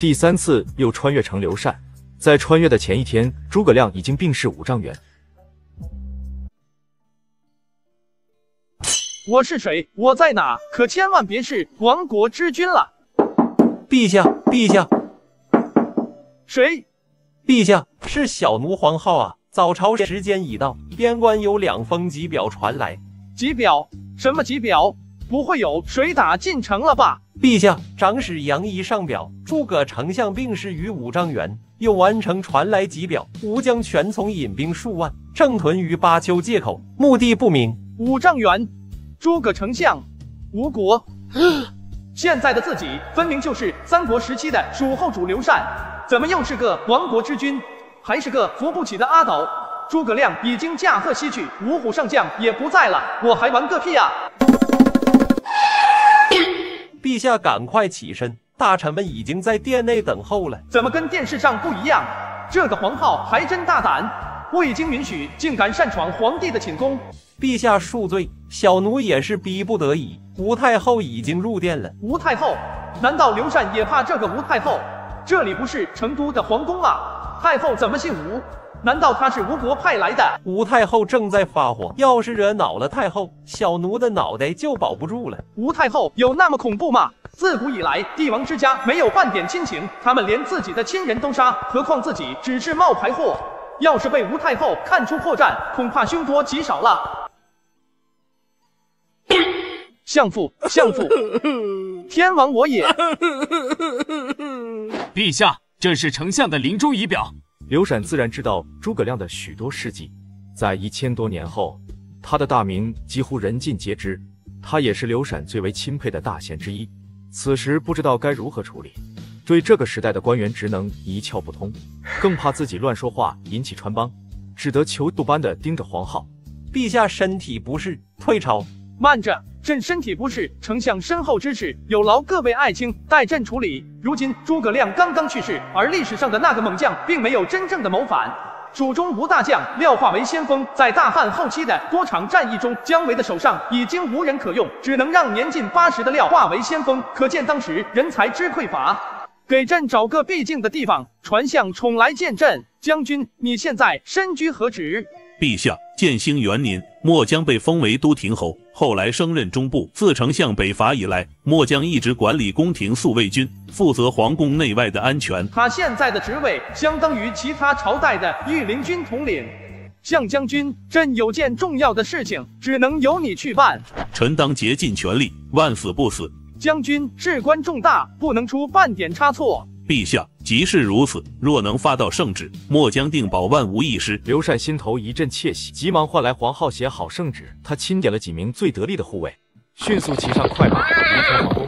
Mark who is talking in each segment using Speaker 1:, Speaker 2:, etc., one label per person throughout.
Speaker 1: 第三次又穿越成刘禅，在穿越的前一天，诸葛亮已经病逝五丈原。
Speaker 2: 我是谁？我在哪？可千万别是亡国之君了！
Speaker 3: 陛下，陛下，
Speaker 2: 谁？
Speaker 3: 陛下是小奴黄浩啊！早朝时间已到，边关有两封急表传来。
Speaker 2: 急表？什么急表？不会有水打进城了吧？
Speaker 3: 陛下，长史杨仪上表，诸葛丞相病逝于五丈原。又完成传来急表，吾将全从引兵数万，正屯于巴丘界口，目的不明。
Speaker 2: 五丈原，诸葛丞相，吴国。现在的自己分明就是三国时期的蜀后主刘禅，怎么又是个亡国之君，还是个扶不起的阿斗？诸葛亮已经驾鹤西去，五虎上将也不在了，我还玩个屁啊！
Speaker 3: 陛下，赶快起身！大臣们已经在殿内等候了。
Speaker 2: 怎么跟电视上不一样？这个皇后还真大胆，未经允许竟敢擅闯皇帝的寝宫！
Speaker 3: 陛下恕罪，小奴也是逼不得已。吴太后已经入殿了。
Speaker 2: 吴太后？难道刘禅也怕这个吴太后？这里不是成都的皇宫吗？太后怎么姓吴？难道他是吴国派来的？
Speaker 3: 吴太后正在发火，要是惹恼了太后，小奴的脑袋就保不住了。
Speaker 2: 吴太后有那么恐怖吗？自古以来，帝王之家没有半点亲情，他们连自己的亲人都杀，何况自己只是冒牌货？要是被吴太后看出破绽，恐怕凶多吉少了。相父，相父，天亡我也！
Speaker 4: 陛下，这是丞相的临终仪表。
Speaker 1: 刘禅自然知道诸葛亮的许多事迹，在一千多年后，他的大名几乎人尽皆知。他也是刘禅最为钦佩的大贤之一。此时不知道该如何处理，对这个时代的官员职能一窍不通，更怕自己乱说话引起穿帮，只得求救般的盯着黄浩。
Speaker 3: 陛下身体不适，退朝。
Speaker 2: 慢着。朕身体不适，丞相身后之事有劳各位爱卿代朕处理。如今诸葛亮刚刚去世，而历史上的那个猛将并没有真正的谋反。蜀中吴大将廖化为先锋，在大汉后期的多场战役中，姜维的手上已经无人可用，只能让年近八十的廖化为先锋。可见当时人才之匮乏。给朕找个僻静的地方，传相宠来见朕。将军，你现在身居何职？
Speaker 5: 陛下，建兴元年，末将被封为都亭侯，后来升任中部。自丞相北伐以来，末将一直管理宫廷宿卫军，负责皇宫内外的安全。
Speaker 2: 他现在的职位相当于其他朝代的御林军统领。项将军，朕有件重要的事情，只能由你去办。
Speaker 5: 臣当竭尽全力，万死不死。
Speaker 2: 将军事关重大，不能出半点差错。
Speaker 5: 陛下，即是如此。若能发到圣旨，末将定保万无一失。
Speaker 1: 刘禅心头一阵窃喜，急忙唤来黄浩写好圣旨。他钦点了几名最得力的护卫，迅速骑上快马离开皇宫。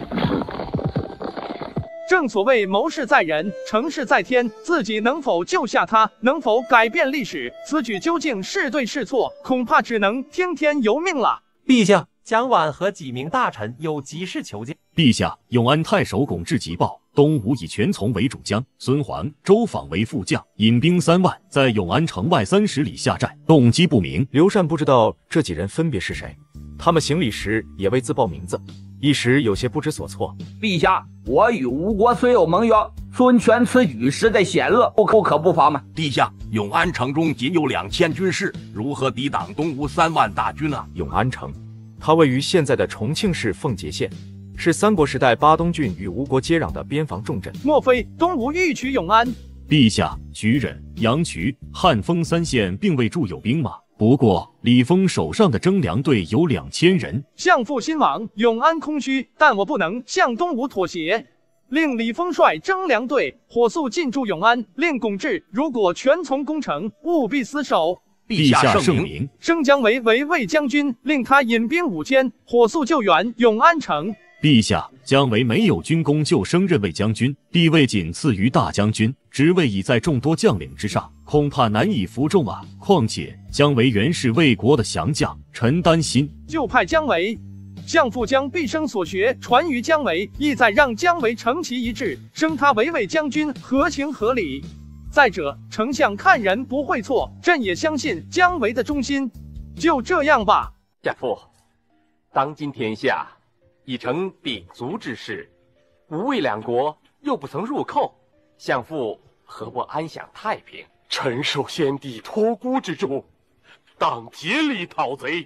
Speaker 2: 正所谓谋事在人，成事在天。自己能否救下他，能否改变历史，此举究竟是对是错，恐怕只能听天由命了。
Speaker 3: 陛下，蒋琬和几名大臣有急事求见。
Speaker 6: 陛下，永安太守龚志急报。东吴以全从为主将，孙桓、周访为副将，引兵三万，在永安城外三十里下寨，动机不明。
Speaker 1: 刘禅不知道这几人分别是谁，他们行礼时也未自报名字，一时有些不知所措。
Speaker 7: 陛下，我与吴国虽有盟约，孙权此举实在险恶，不可不防吗？
Speaker 8: 陛下，永安城中仅有两千军士，如何抵挡东吴三万大军啊？
Speaker 1: 永安城，它位于现在的重庆市奉节县。是三国时代巴东郡与吴国接壤的边防重镇。
Speaker 2: 莫非东吴欲取永安？
Speaker 6: 陛下，徐忍、杨渠、汉丰三县并未驻有兵马，不过李丰手上的征粮队有两千人。
Speaker 2: 相父心亡，永安空虚，但我不能向东吴妥协，令李丰率征粮队火速进驻永安。令巩志如果全从攻城，务必死守。
Speaker 6: 陛下圣明。
Speaker 2: 升姜维为卫将军，令他引兵五千，火速救援永安城。
Speaker 6: 陛下，姜维没有军功就升任卫将军，地位仅次于大将军，职位已在众多将领之上，恐怕难以服众啊！况且姜维原是魏国的降将，臣担心。
Speaker 2: 就派姜维，相父将毕生所学传于姜维，意在让姜维承其一志，升他为魏将军，合情合理。再者，丞相看人不会错，朕也相信姜维的忠心。就这样吧，
Speaker 9: 家父，当今天下。已成鼎足之势，吴魏两国又不曾入寇，相父何不安享太平？
Speaker 10: 臣受先帝托孤之重，当竭力讨贼。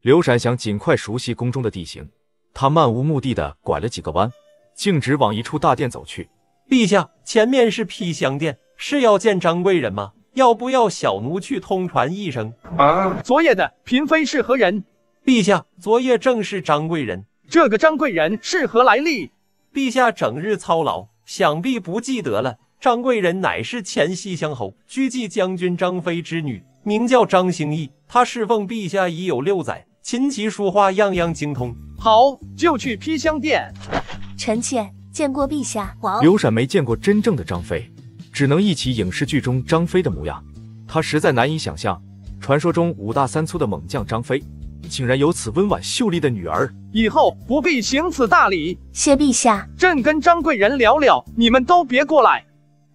Speaker 1: 刘禅想尽快熟悉宫中的地形，他漫无目的的拐了几个弯，径直往一处大殿走去。
Speaker 3: 陛下，前面是披香殿，是要见张贵人吗？要不要小奴去通传一声？
Speaker 2: 啊，昨夜的嫔妃是何人？
Speaker 3: 陛下，昨夜正是张贵人。
Speaker 2: 这个张贵人是何来历？
Speaker 3: 陛下整日操劳，想必不记得了。张贵人乃是前西乡侯居济将军张飞之女，名叫张兴义。她侍奉陛下已有六载。琴棋书画样样精通，
Speaker 2: 好，就去披香殿。
Speaker 11: 臣妾见过陛下。
Speaker 1: 刘禅没见过真正的张飞，只能忆起影视剧中张飞的模样。他实在难以想象，传说中五大三粗的猛将张飞，竟然有此温婉秀丽的女儿。
Speaker 2: 以后不必行此大礼。
Speaker 11: 谢陛下。
Speaker 2: 朕跟张贵人聊聊，你们都别过来。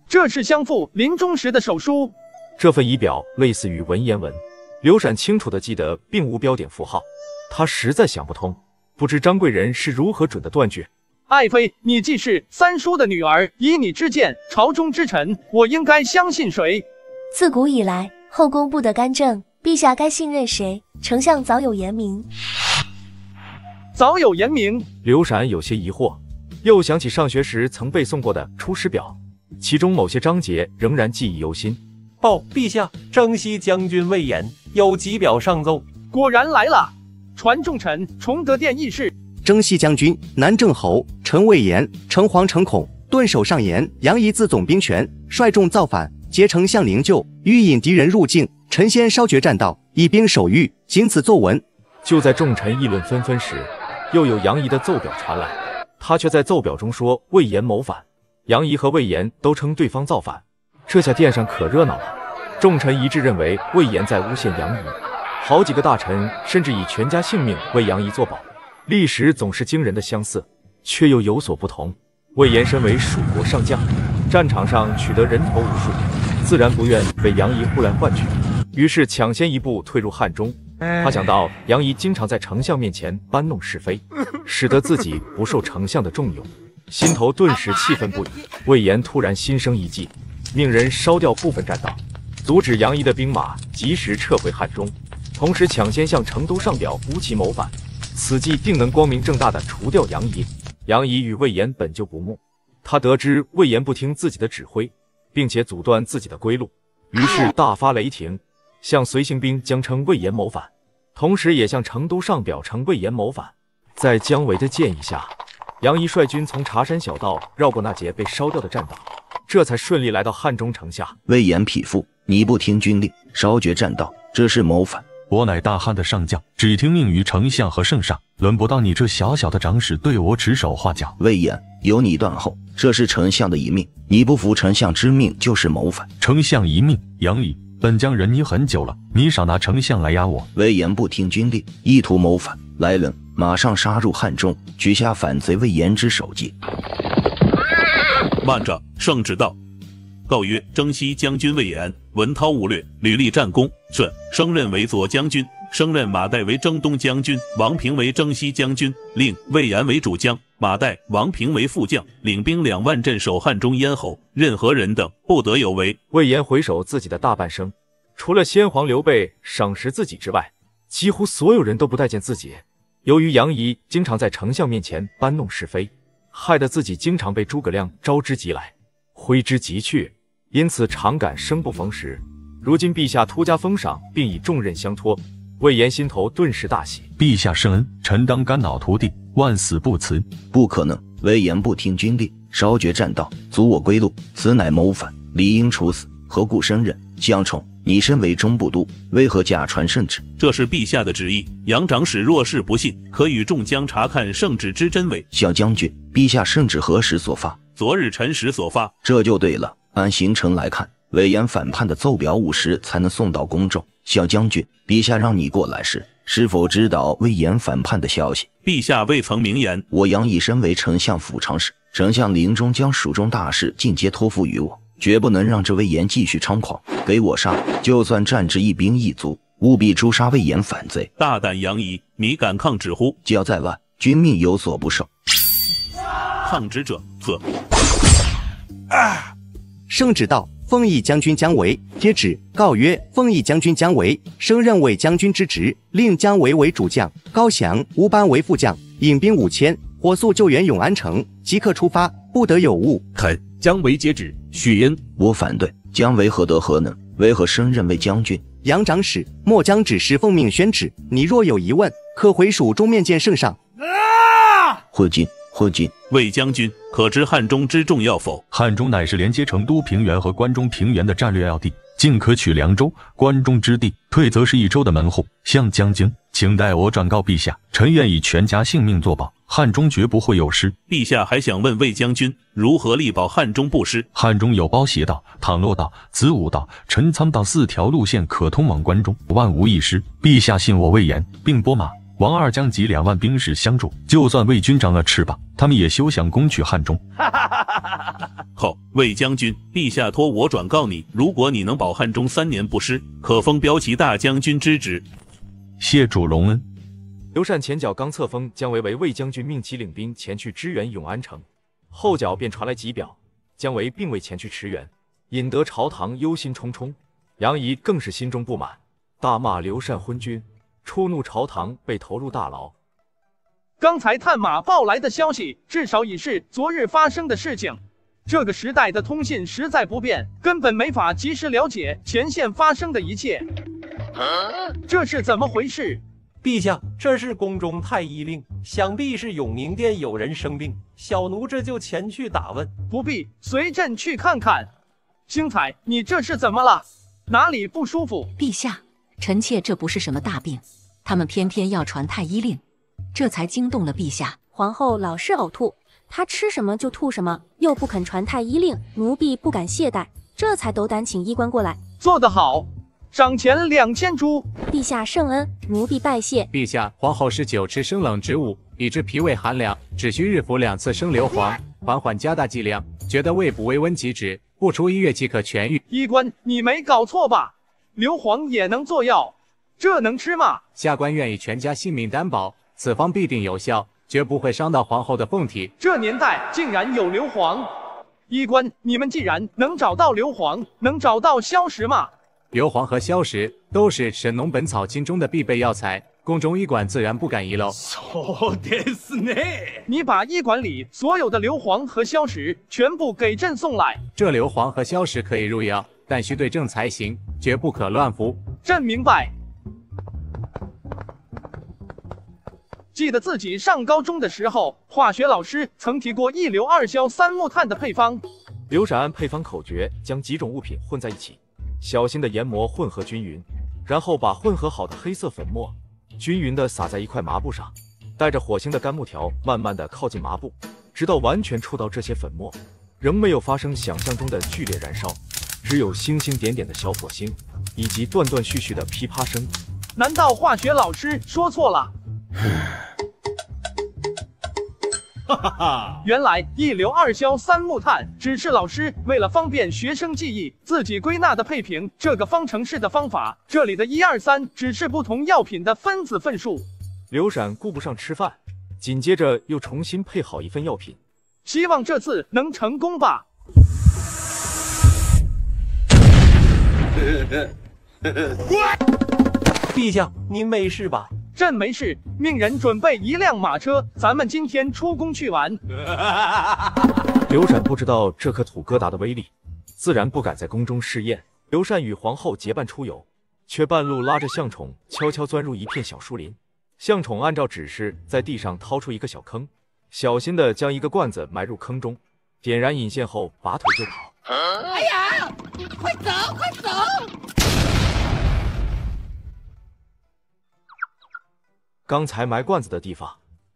Speaker 2: 这是相父临终时的手书。
Speaker 1: 这份仪表类似于文言文。刘禅清楚的记得，并无标点符号，他实在想不通，不知张贵人是如何准的断句。
Speaker 2: 爱妃，你既是三叔的女儿，以你之见，朝中之臣，我应该相信谁？
Speaker 11: 自古以来，后宫不得干政，陛下该信任谁？丞相早有言明。
Speaker 2: 早有言明。
Speaker 1: 刘禅有些疑惑，又想起上学时曾背诵过的《出师表》，其中某些章节仍然记忆犹新。
Speaker 3: 报陛下，征西将军魏延。有急表上奏，
Speaker 2: 果然来了。传众臣崇德殿议事。
Speaker 12: 征西将军南郑侯陈魏延，诚惶诚恐，顿首上言：杨仪自总兵权，率众造反，结丞相灵柩，欲引敌人入境。臣先稍决栈道，以兵守御。仅此奏闻。
Speaker 1: 就在众臣议论纷纷时，又有杨仪的奏表传来。他却在奏表中说魏延谋反，杨仪和魏延都称对方造反。这下殿上可热闹了。众臣一致认为魏延在诬陷杨仪，好几个大臣甚至以全家性命为杨仪作保。历史总是惊人的相似，却又有所不同。魏延身为蜀国上将，战场上取得人头无数，自然不愿被杨仪呼来唤去，于是抢先一步退入汉中。他想到杨仪经常在丞相面前搬弄是非，使得自己不受丞相的重用，心头顿时气愤不已。魏延突然心生一计，命人烧掉部分栈道。阻止杨仪的兵马及时撤回汉中，同时抢先向成都上表乌齐谋反，此计定能光明正大的除掉杨仪。杨仪与魏延本就不睦，他得知魏延不听自己的指挥，并且阻断自己的归路，于是大发雷霆，向随行兵将称魏延谋反，同时也向成都上表称魏延谋反。在姜维的建议下，杨仪率军从茶山小道绕过那节被烧掉的栈道，这才顺利来到汉中城下。
Speaker 13: 魏延匹夫。你不听军令，烧绝栈道，这是谋反。
Speaker 14: 我乃大汉的上将，只听命于丞相和圣上，轮不到你这小小的长史对我指手画脚。
Speaker 13: 魏延，由你断后，这是丞相的一命，你不服丞相之命就是谋反。
Speaker 14: 丞相一命，杨仪，本将忍你很久了，你少拿丞相来压我。
Speaker 13: 魏延不听军令，意图谋反，来人，马上杀入汉中，取下反贼魏延之首级。
Speaker 5: 慢着，圣旨到。告曰：征西将军魏延，文韬武略，屡立战功，顺升任为左将军，升任马岱为征东将军，王平为征西将军，令魏延为主将，马岱、王平为副将，领兵两万镇守汉中咽喉，任何人等不得有违。
Speaker 1: 魏延回首自己的大半生，除了先皇刘备赏识自己之外，几乎所有人都不待见自己。由于杨仪经常在丞相面前搬弄是非，害得自己经常被诸葛亮招之即来，挥之即去。因此常感生不逢时。如今陛下突加封赏，并以重任相托，魏延心头顿时大喜。
Speaker 14: 陛下圣恩，臣当肝脑涂地，万死不辞。
Speaker 13: 不可能！魏延不听军令，烧绝栈道，阻我归路，此乃谋反，理应处死。何故升任？江宠，你身为中部都，为何假传圣旨？
Speaker 5: 这是陛下的旨意。杨长史若是不信，可与众将查看圣旨之真伪。
Speaker 13: 小将军，陛下圣旨何时所发？
Speaker 5: 昨日辰时所发。
Speaker 13: 这就对了。按行程来看，魏延反叛的奏表五时才能送到宫中。小将军，陛下让你过来时，是否知道魏延反叛的消息？
Speaker 5: 陛下未曾明言。
Speaker 13: 我杨毅身为丞相府长史，丞相临终将蜀中大事尽皆托付于我，绝不能让这魏延继续猖狂。给我杀！就算战至一兵一卒，务必诛杀魏延反贼。
Speaker 5: 大胆杨仪，你敢抗旨乎？
Speaker 13: 教在外，君命有所不受。
Speaker 5: 抗旨者，喝！
Speaker 12: 啊！圣旨到，奉义将军姜维接旨，告曰：奉义将军姜维升任为将军之职，令姜维为主将，高翔、吴班为副将，引兵五千，火速救援永安城，即刻出发，不得有误。
Speaker 15: 肯姜维接旨，许焉。
Speaker 13: 我反对。姜维何德何能？为何升任为将军？
Speaker 12: 杨长史，末将只是奉命宣旨，你若有疑问，可回蜀中面见圣上。
Speaker 13: 啊！霍金。霍金，
Speaker 5: 魏将军，可知汉中之重要否？
Speaker 14: 汉中乃是连接成都平原和关中平原的战略要地，进可取凉州、关中之地，退则是益州的门户。向将军，请代我转告陛下，臣愿以全家性命作保，汉中绝不会有失。
Speaker 5: 陛下还想问魏将军，如何力保汉中不失？
Speaker 14: 汉中有包斜道、倘洛道、子午道、陈仓道四条路线可通往关中，万无一失。陛下信我魏延，并拨马。王二将及两万兵士相助，就算魏军长了翅膀，他们也休想攻取汉中。
Speaker 5: 后魏将军，陛下托我转告你，如果你能保汉中三年不失，可封骠骑大将军之职。
Speaker 14: 谢主隆恩。
Speaker 1: 刘禅前脚刚册封姜维为魏将军，命其领兵前去支援永安城，后脚便传来急表，姜维并未前去驰援，引得朝堂忧心忡忡。杨仪更是心中不满，大骂刘禅昏君。触怒朝堂，被投入大牢。
Speaker 2: 刚才探马报来的消息，至少已是昨日发生的事情。这个时代的通信实在不便，根本没法及时了解前线发生的一切。这是怎么回事？
Speaker 3: 陛下，这是宫中太医令，想必是永宁殿有人生病，小奴这就前去打问。
Speaker 2: 不必，随朕去看看。星彩，你这是怎么了？哪里不舒服？
Speaker 16: 陛下，臣妾这不是什么大病。他们偏偏要传太医令，这才惊动了陛下。
Speaker 17: 皇后老是呕吐，她吃什么就吐什么，又不肯传太医令，奴婢不敢懈怠，这才斗胆请医官过来。
Speaker 2: 做得好，赏钱两千铢。
Speaker 17: 陛下圣恩，奴婢拜谢。
Speaker 18: 陛下，皇后是久吃生冷之物，以致脾胃寒凉，只需日服两次生硫磺，缓缓加大剂量，觉得胃部微温即止，不出一月即可痊愈。
Speaker 2: 医官，你没搞错吧？硫磺也能做药？这能吃吗？
Speaker 18: 下官愿以全家性命担保，此方必定有效，绝不会伤到皇后的凤体。
Speaker 2: 这年代竟然有硫磺！医官，你们既然能找到硫磺，能找到硝石吗？
Speaker 18: 硫磺和硝石都是《神农本草经》中的必备药材，宫中医馆自然不敢遗漏。
Speaker 2: そうですね。你把医馆里所有的硫磺和硝石全部给朕送来。
Speaker 18: 这硫磺和硝石可以入药，但需对症才行，绝不可乱服。
Speaker 2: 朕明白。 记得自己上高中的时候，化学老师曾提过一硫二硝三木炭的配方。
Speaker 1: 刘禅按配方口诀，将几种物品混在一起，小心的研磨混合均匀，然后把混合好的黑色粉末均匀的撒在一块麻布上，带着火星的干木条慢慢的靠近麻布，直到完全触到这些粉末，仍没有发生想象中的剧烈燃烧，只有星星点点的小火星，以及断断续续的噼啪声。
Speaker 2: 难道化学老师说错了？哈哈哈！原来一硫二硝三木炭只是老师为了方便学生记忆自己归纳的配平这个方程式的方法。这里的一二三只是不同药品的分子份数。
Speaker 1: 刘闪顾不上吃饭，紧接着又重新配好一份药品，
Speaker 2: 希望这次能成功吧。
Speaker 3: 陛下，您没事吧？
Speaker 2: 朕没事，命人准备一辆马车，咱们今天出宫去玩。
Speaker 1: 刘禅不知道这颗土疙瘩的威力，自然不敢在宫中试验。刘禅与皇后结伴出游，却半路拉着向宠悄悄钻入一片小树林。向宠按照指示，在地上掏出一个小坑，小心的将一个罐子埋入坑中，点燃引线后拔腿就跑。
Speaker 19: 哎呀，快走，快走！
Speaker 1: 刚才埋罐子的地方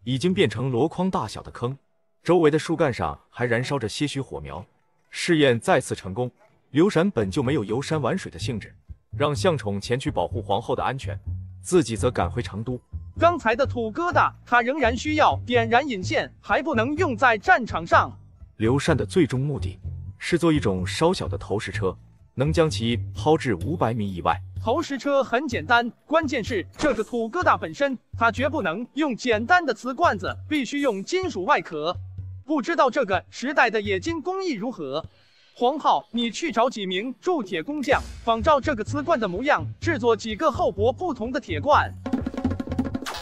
Speaker 1: 已经变成箩筐大小的坑，周围的树干上还燃烧着些许火苗。试验再次成功。刘禅本就没有游山玩水的兴致，让向宠前去保护皇后的安全，自己则赶回成都。
Speaker 2: 刚才的土疙瘩，他仍然需要点燃引线，还不能用在战场上。
Speaker 1: 刘禅的最终目的是做一种稍小的投石车，能将其抛至五百米以外。
Speaker 2: 投石车很简单，关键是这个土疙瘩本身，它绝不能用简单的瓷罐子，必须用金属外壳。不知道这个时代的冶金工艺如何？黄浩，你去找几名铸铁工匠，仿照这个瓷罐的模样，制作几个厚薄不同的铁罐。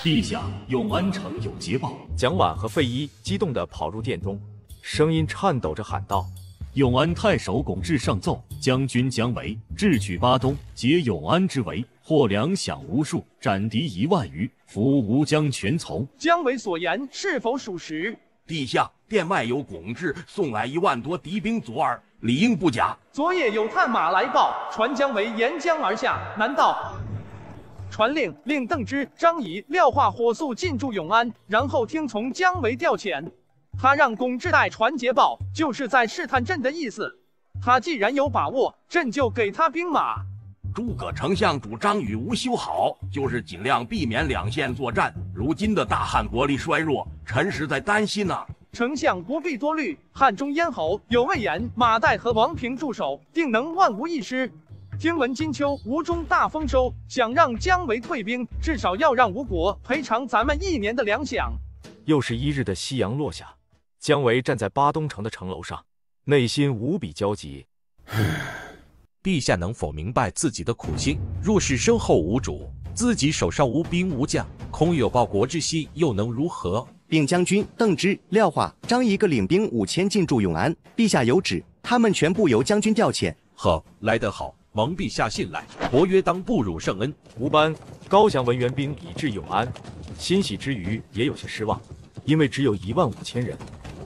Speaker 6: 陛下，永安城有捷报！
Speaker 1: 蒋琬和费祎激动地跑入殿中，声音颤抖着喊道：“
Speaker 6: 永安太守龚至上奏，将军姜维智取巴东，解永安之围，获粮饷无数，斩敌一万余，俘吴将全从。”
Speaker 2: 姜维所言是否属实？
Speaker 8: 陛下，殿外有龚至送来一万多敌兵左耳，理应不假。
Speaker 2: 昨夜有探马来报，传姜维沿江而下，难道？传令令邓芝、张仪、廖化火速进驻永安，然后听从姜维调遣。他让龚志带传捷报，就是在试探朕的意思。他既然有把握，朕就给他兵马。
Speaker 8: 诸葛丞相主张与吴修好，就是尽量避免两线作战。如今的大汉国力衰弱，臣实在担心呐。
Speaker 2: 丞相不必多虑，汉中咽喉有魏延、马岱和王平驻守，定能万无一失。听闻金秋吴中大丰收，想让姜维退兵，至少要让吴国赔偿咱们一年的粮饷。
Speaker 1: 又是一日的夕阳落下，姜维站在巴东城的城楼上，内心无比焦急。
Speaker 15: 陛下能否明白自己的苦心？若是身后无主，自己手上无兵无将，空有报国之心，又能如何？
Speaker 12: 禀将军邓芝、廖化、张仪各领兵五千进驻永安。陛下有旨，他们全部由将军调遣。
Speaker 15: 呵，来得好。蒙陛下信赖，伯约当不辱圣恩。
Speaker 1: 吴班、高翔闻援兵已至永安，欣喜之余也有些失望，因为只有一万五千人，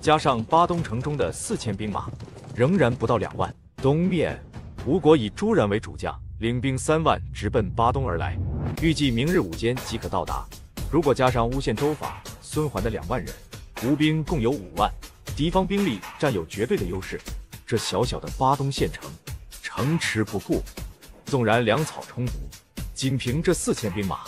Speaker 1: 加上巴东城中的四千兵马，仍然不到两万。东面，吴国以朱然为主将，领兵三万直奔巴东而来，预计明日午间即可到达。如果加上诬陷州法孙桓的两万人，吴兵共有五万，敌方兵力占有绝对的优势。这小小的巴东县城。城池不固，纵然粮草充足，仅凭这四千兵马，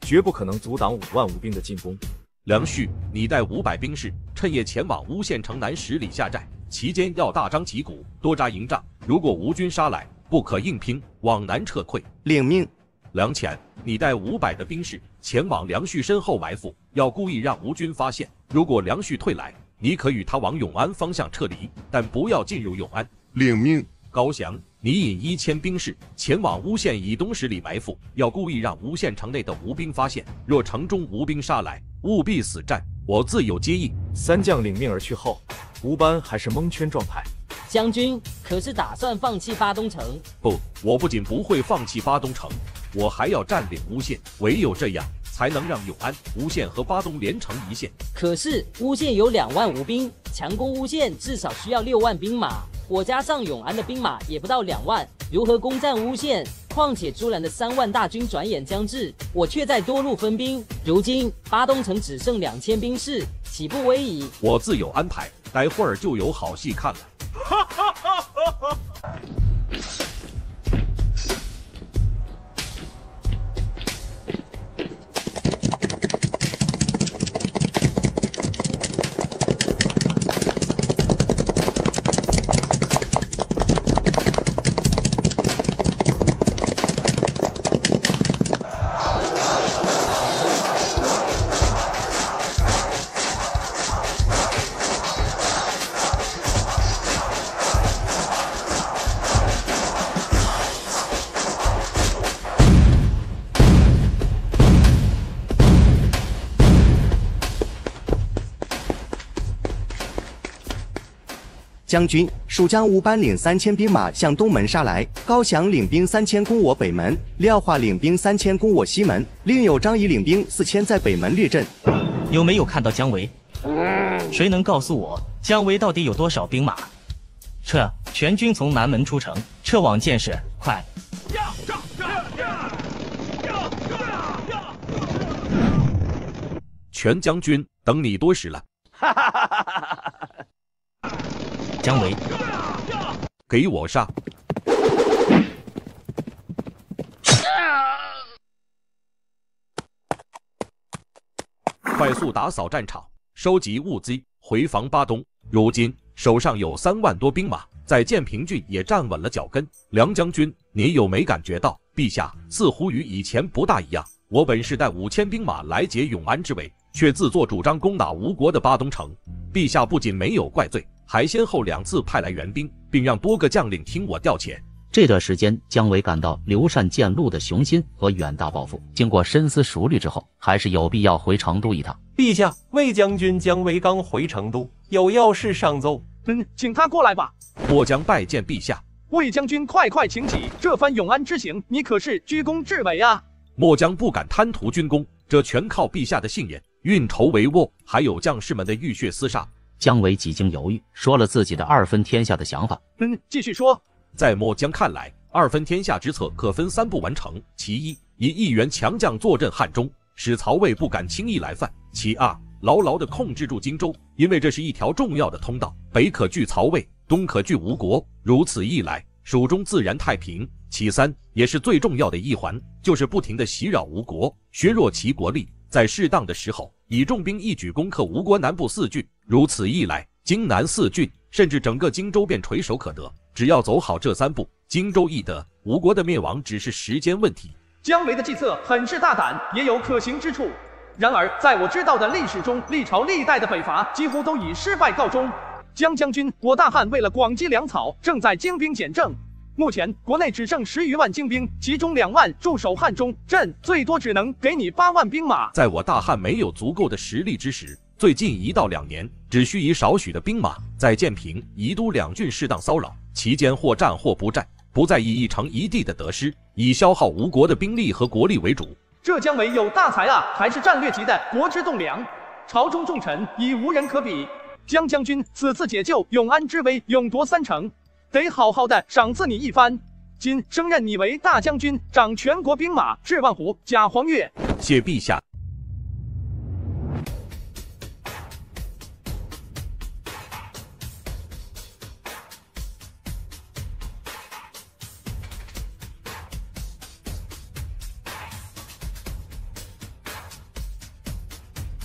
Speaker 1: 绝不可能阻挡五万吴兵的进攻。
Speaker 15: 梁旭，你带五百兵士，趁夜前往乌县城南十里下寨，期间要大张旗鼓，多扎营帐。如果吴军杀来，不可硬拼，往南撤退。
Speaker 12: 领命。
Speaker 15: 梁潜，你带五百的兵士前往梁旭身后埋伏，要故意让吴军发现。如果梁旭退来，你可与他往永安方向撤离，但不要进入永安。
Speaker 20: 领命。
Speaker 15: 高翔。你引一千兵士前往乌县以东十里埋伏，要故意让乌县城内的吴兵发现。若城中吴兵杀来，务必死战，我自有接应。
Speaker 1: 三将领命而去后，吴班还是蒙圈状态。
Speaker 21: 将军可是打算放弃巴东城？
Speaker 15: 不，我不仅不会放弃巴东城，我还要占领乌县。唯有这样，才能让永安、乌县和巴东连成一线。
Speaker 21: 可是乌县有两万吴兵，强攻乌县至少需要六万兵马。我加上永安的兵马也不到两万，如何攻占乌县？况且朱然的三万大军转眼将至，我却在多路分兵。如今巴东城只剩两千兵士，岂不危矣？
Speaker 15: 我自有安排，待会儿就有好戏看了。
Speaker 12: 将军，蜀将吴班领三千兵马向东门杀来，高翔领兵三千攻我北门，廖化领兵三千攻我西门，另有张仪领兵四千在北门列阵。
Speaker 22: 有没有看到姜维？谁能告诉我姜维到底有多少兵马？撤！全军从南门出城，撤往建设，快！
Speaker 15: 全将军等你多时了。
Speaker 22: 姜维，
Speaker 15: 给我杀！快速打扫战场，收集物资，回防巴东。如今手上有三万多兵马，在建平郡也站稳了脚跟。梁将军，你有没感觉到陛下似乎与以前不大一样？我本是带五千兵马来解永安之围，却自作主张攻打吴国的巴东城。陛下不仅没有怪罪，还先后两次派来援兵，并让多个将领听我调遣。
Speaker 23: 这段时间，姜维感到刘禅见路的雄心和远大抱负。经过深思熟虑之后，还是有必要回成都一趟。
Speaker 3: 陛下，魏将军姜维刚回成都，有要事上奏。
Speaker 2: 嗯，请他过来吧。
Speaker 15: 末将拜见陛下。
Speaker 2: 魏将军，快快请起。这番永安之行，你可是居功至伟啊！
Speaker 15: 末将不敢贪图军功，这全靠陛下的信任。运筹帷幄，还有将士们的浴血厮杀。
Speaker 23: 姜维几经犹豫，说了自己的二分天下的想法。
Speaker 2: 嗯，继续说。
Speaker 15: 在末将看来，二分天下之策可分三步完成：其一，以一员强将坐镇汉中，使曹魏不敢轻易来犯；其二，牢牢地控制住荆州，因为这是一条重要的通道，北可拒曹魏，东可拒吴国，如此一来，蜀中自然太平；其三，也是最重要的一环，就是不停地袭扰吴国，削弱其国力，在适当的时候，以重兵一举攻克吴国南部四郡，如此一来，荆南四郡甚至整个荆州便垂手可得。只要走好这三步，荆州易得，吴国的灭亡只是时间问题。
Speaker 2: 姜维的计策很是大胆，也有可行之处。然而，在我知道的历史中，历朝历代的北伐几乎都以失败告终。姜将军，我大汉为了广积粮草，正在精兵简政。目前国内只剩十余万精兵，其中两万驻守汉中，朕最多只能给你八万兵马。
Speaker 15: 在我大汉没有足够的实力之时，最近一到两年，只需以少许的兵马，在建平、宜都两郡适当骚扰。其间或战或不战，不再以一城一地的得失，以消耗吴国的兵力和国力为主。
Speaker 2: 这姜维有大才啊，还是战略级的国之栋梁，朝中重臣已无人可比。姜将军此次解救永安之危，勇夺三城，得好好的赏赐你一番。今升任你为大将军，掌全国兵马，至万户，假黄钺。
Speaker 15: 谢陛下。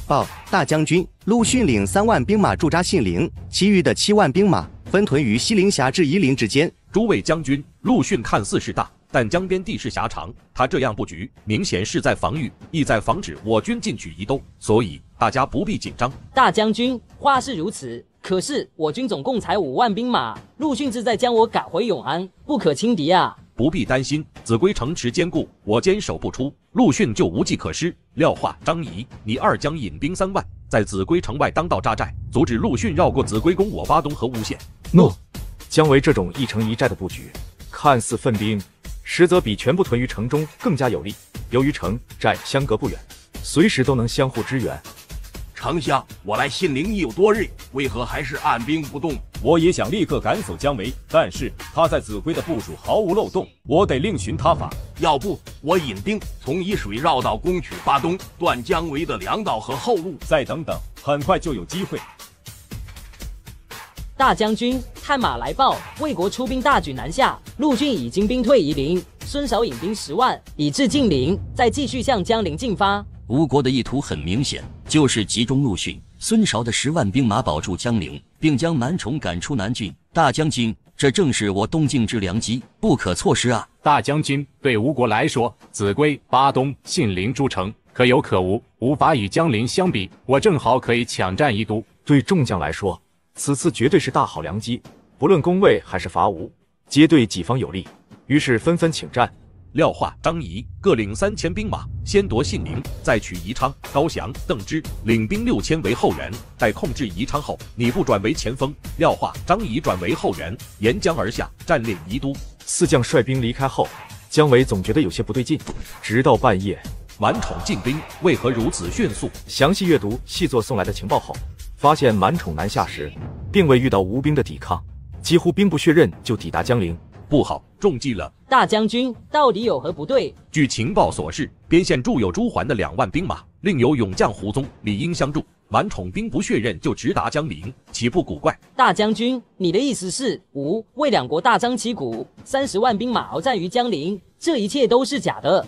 Speaker 12: 报大将军陆逊领三万兵马驻扎信陵，其余的七万兵马分屯于西陵峡至夷陵之间。
Speaker 15: 诸位将军，陆逊看似势大，但江边地势狭长，他这样布局，明显是在防御，意在防止我军进取夷都，所以大家不必紧张。
Speaker 21: 大将军，话是如此，可是我军总共才五万兵马，陆逊志在将我赶回永安，不可轻敌啊！
Speaker 15: 不必担心，秭归城池坚固，我坚守不出，陆逊就无计可施。廖化、张仪，你二将引兵三万，在秭归城外当道扎寨，阻止陆逊绕过秭归攻我巴东和乌县。
Speaker 1: 诺。姜维这种一城一寨的布局，看似分兵，实则比全部屯于城中更加有利。由于城寨相隔不远，随时都能相互支援。
Speaker 8: 丞相，我来信陵已有多日，为何还是按兵不动？
Speaker 20: 我也想立刻赶走姜维，但是他在秭归的部署毫无漏洞，我得另寻他法。
Speaker 8: 要不我引兵从沂水绕道攻取巴东，断姜维的粮道和后路。
Speaker 20: 再等等，很快就有机会。
Speaker 21: 大将军，探马来报，魏国出兵大举南下，陆逊已经兵退夷陵，孙韶引兵十万以至晋陵，再继续向江陵进发。
Speaker 24: 吴国的意图很明显，就是集中陆逊、孙韶的十万兵马保住江陵，并将蛮宠赶出南郡。大将军，这正是我东晋之良机，不可错失啊！
Speaker 18: 大将军，对吴国来说，秭归、巴东、信陵诸城可有可无，无法与江陵相比。我正好可以抢占宜都。
Speaker 1: 对众将来说，此次绝对是大好良机，不论攻魏还是伐吴，皆对己方有利。于是纷纷请战。
Speaker 15: 廖化、张仪各领三千兵马，先夺信陵，再取宜昌。高翔、邓芝领兵六千为后援，待控制宜昌后，你部转为前锋，廖化、张仪转为后援，沿江而下，占领宜都。
Speaker 1: 四将率兵离开后，姜维总觉得有些不对劲。直到半夜，
Speaker 15: 满宠进兵为何如此迅速？
Speaker 1: 详细阅读细作送来的情报后，发现满宠南下时，并未遇到吴兵的抵抗，几乎兵不血刃就抵达江陵。
Speaker 15: 不好，中计了！
Speaker 21: 大将军到底有何不对？
Speaker 15: 据情报所示，边线驻有朱桓的两万兵马，另有勇将胡宗、李英相助。满宠兵不血刃就直达江陵，岂不古怪？
Speaker 21: 大将军，你的意思是吴魏两国大张旗鼓，三十万兵马鏖战于江陵，这一切都是假的。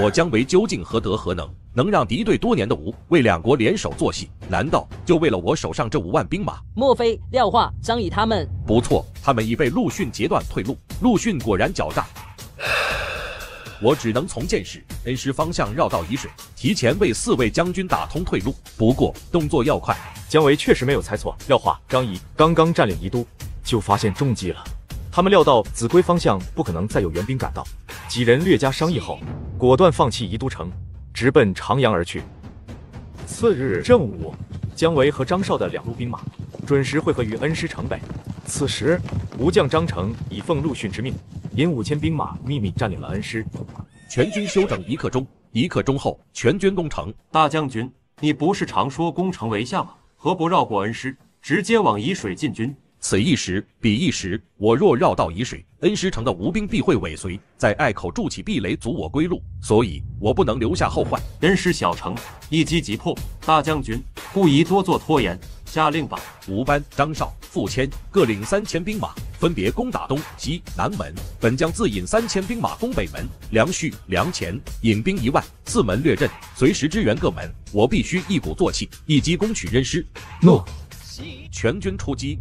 Speaker 15: 我姜维究竟何德何能，能让敌对多年的吴为两国联手做戏？难道就为了我手上这五万兵马？
Speaker 21: 莫非廖化、张仪他们？
Speaker 15: 不错，他们已被陆逊截断退路。陆逊果然狡诈。我只能从剑使恩师方向绕道沂水，提前为四位将军打通退路。不过动作要快。
Speaker 1: 姜维确实没有猜错，廖化、张仪刚刚占领宜都，就发现中计了。他们料到秭归方向不可能再有援兵赶到，几人略加商议后，果断放弃宜都城，直奔长阳而去。次日正午，姜维和张绍的两路兵马准时汇合于恩施城北。此时，吴将张成已奉陆逊之命，引五千兵马秘密占领了恩施。
Speaker 15: 全军休整一刻钟，一刻钟后全军攻城。
Speaker 3: 大将军，你不是常说攻城为下吗？何不绕过恩施，直接往沂水进军？
Speaker 15: 此一时，彼一时。我若绕道沂水，恩施城的吴兵必会尾随，在隘口筑起壁垒，阻我归路。所以，我不能留下后患。
Speaker 3: 恩施小城，一击即破。大将军不宜多做拖延，下令吧。
Speaker 15: 吴班、张绍、傅谦各领三千兵马，分别攻打东西南门。本将自引三千兵马攻北门。梁旭、梁乾引兵一万，四门略阵，随时支援各门。我必须一鼓作气，一击攻取恩施。
Speaker 1: 诺。
Speaker 15: 全军出击。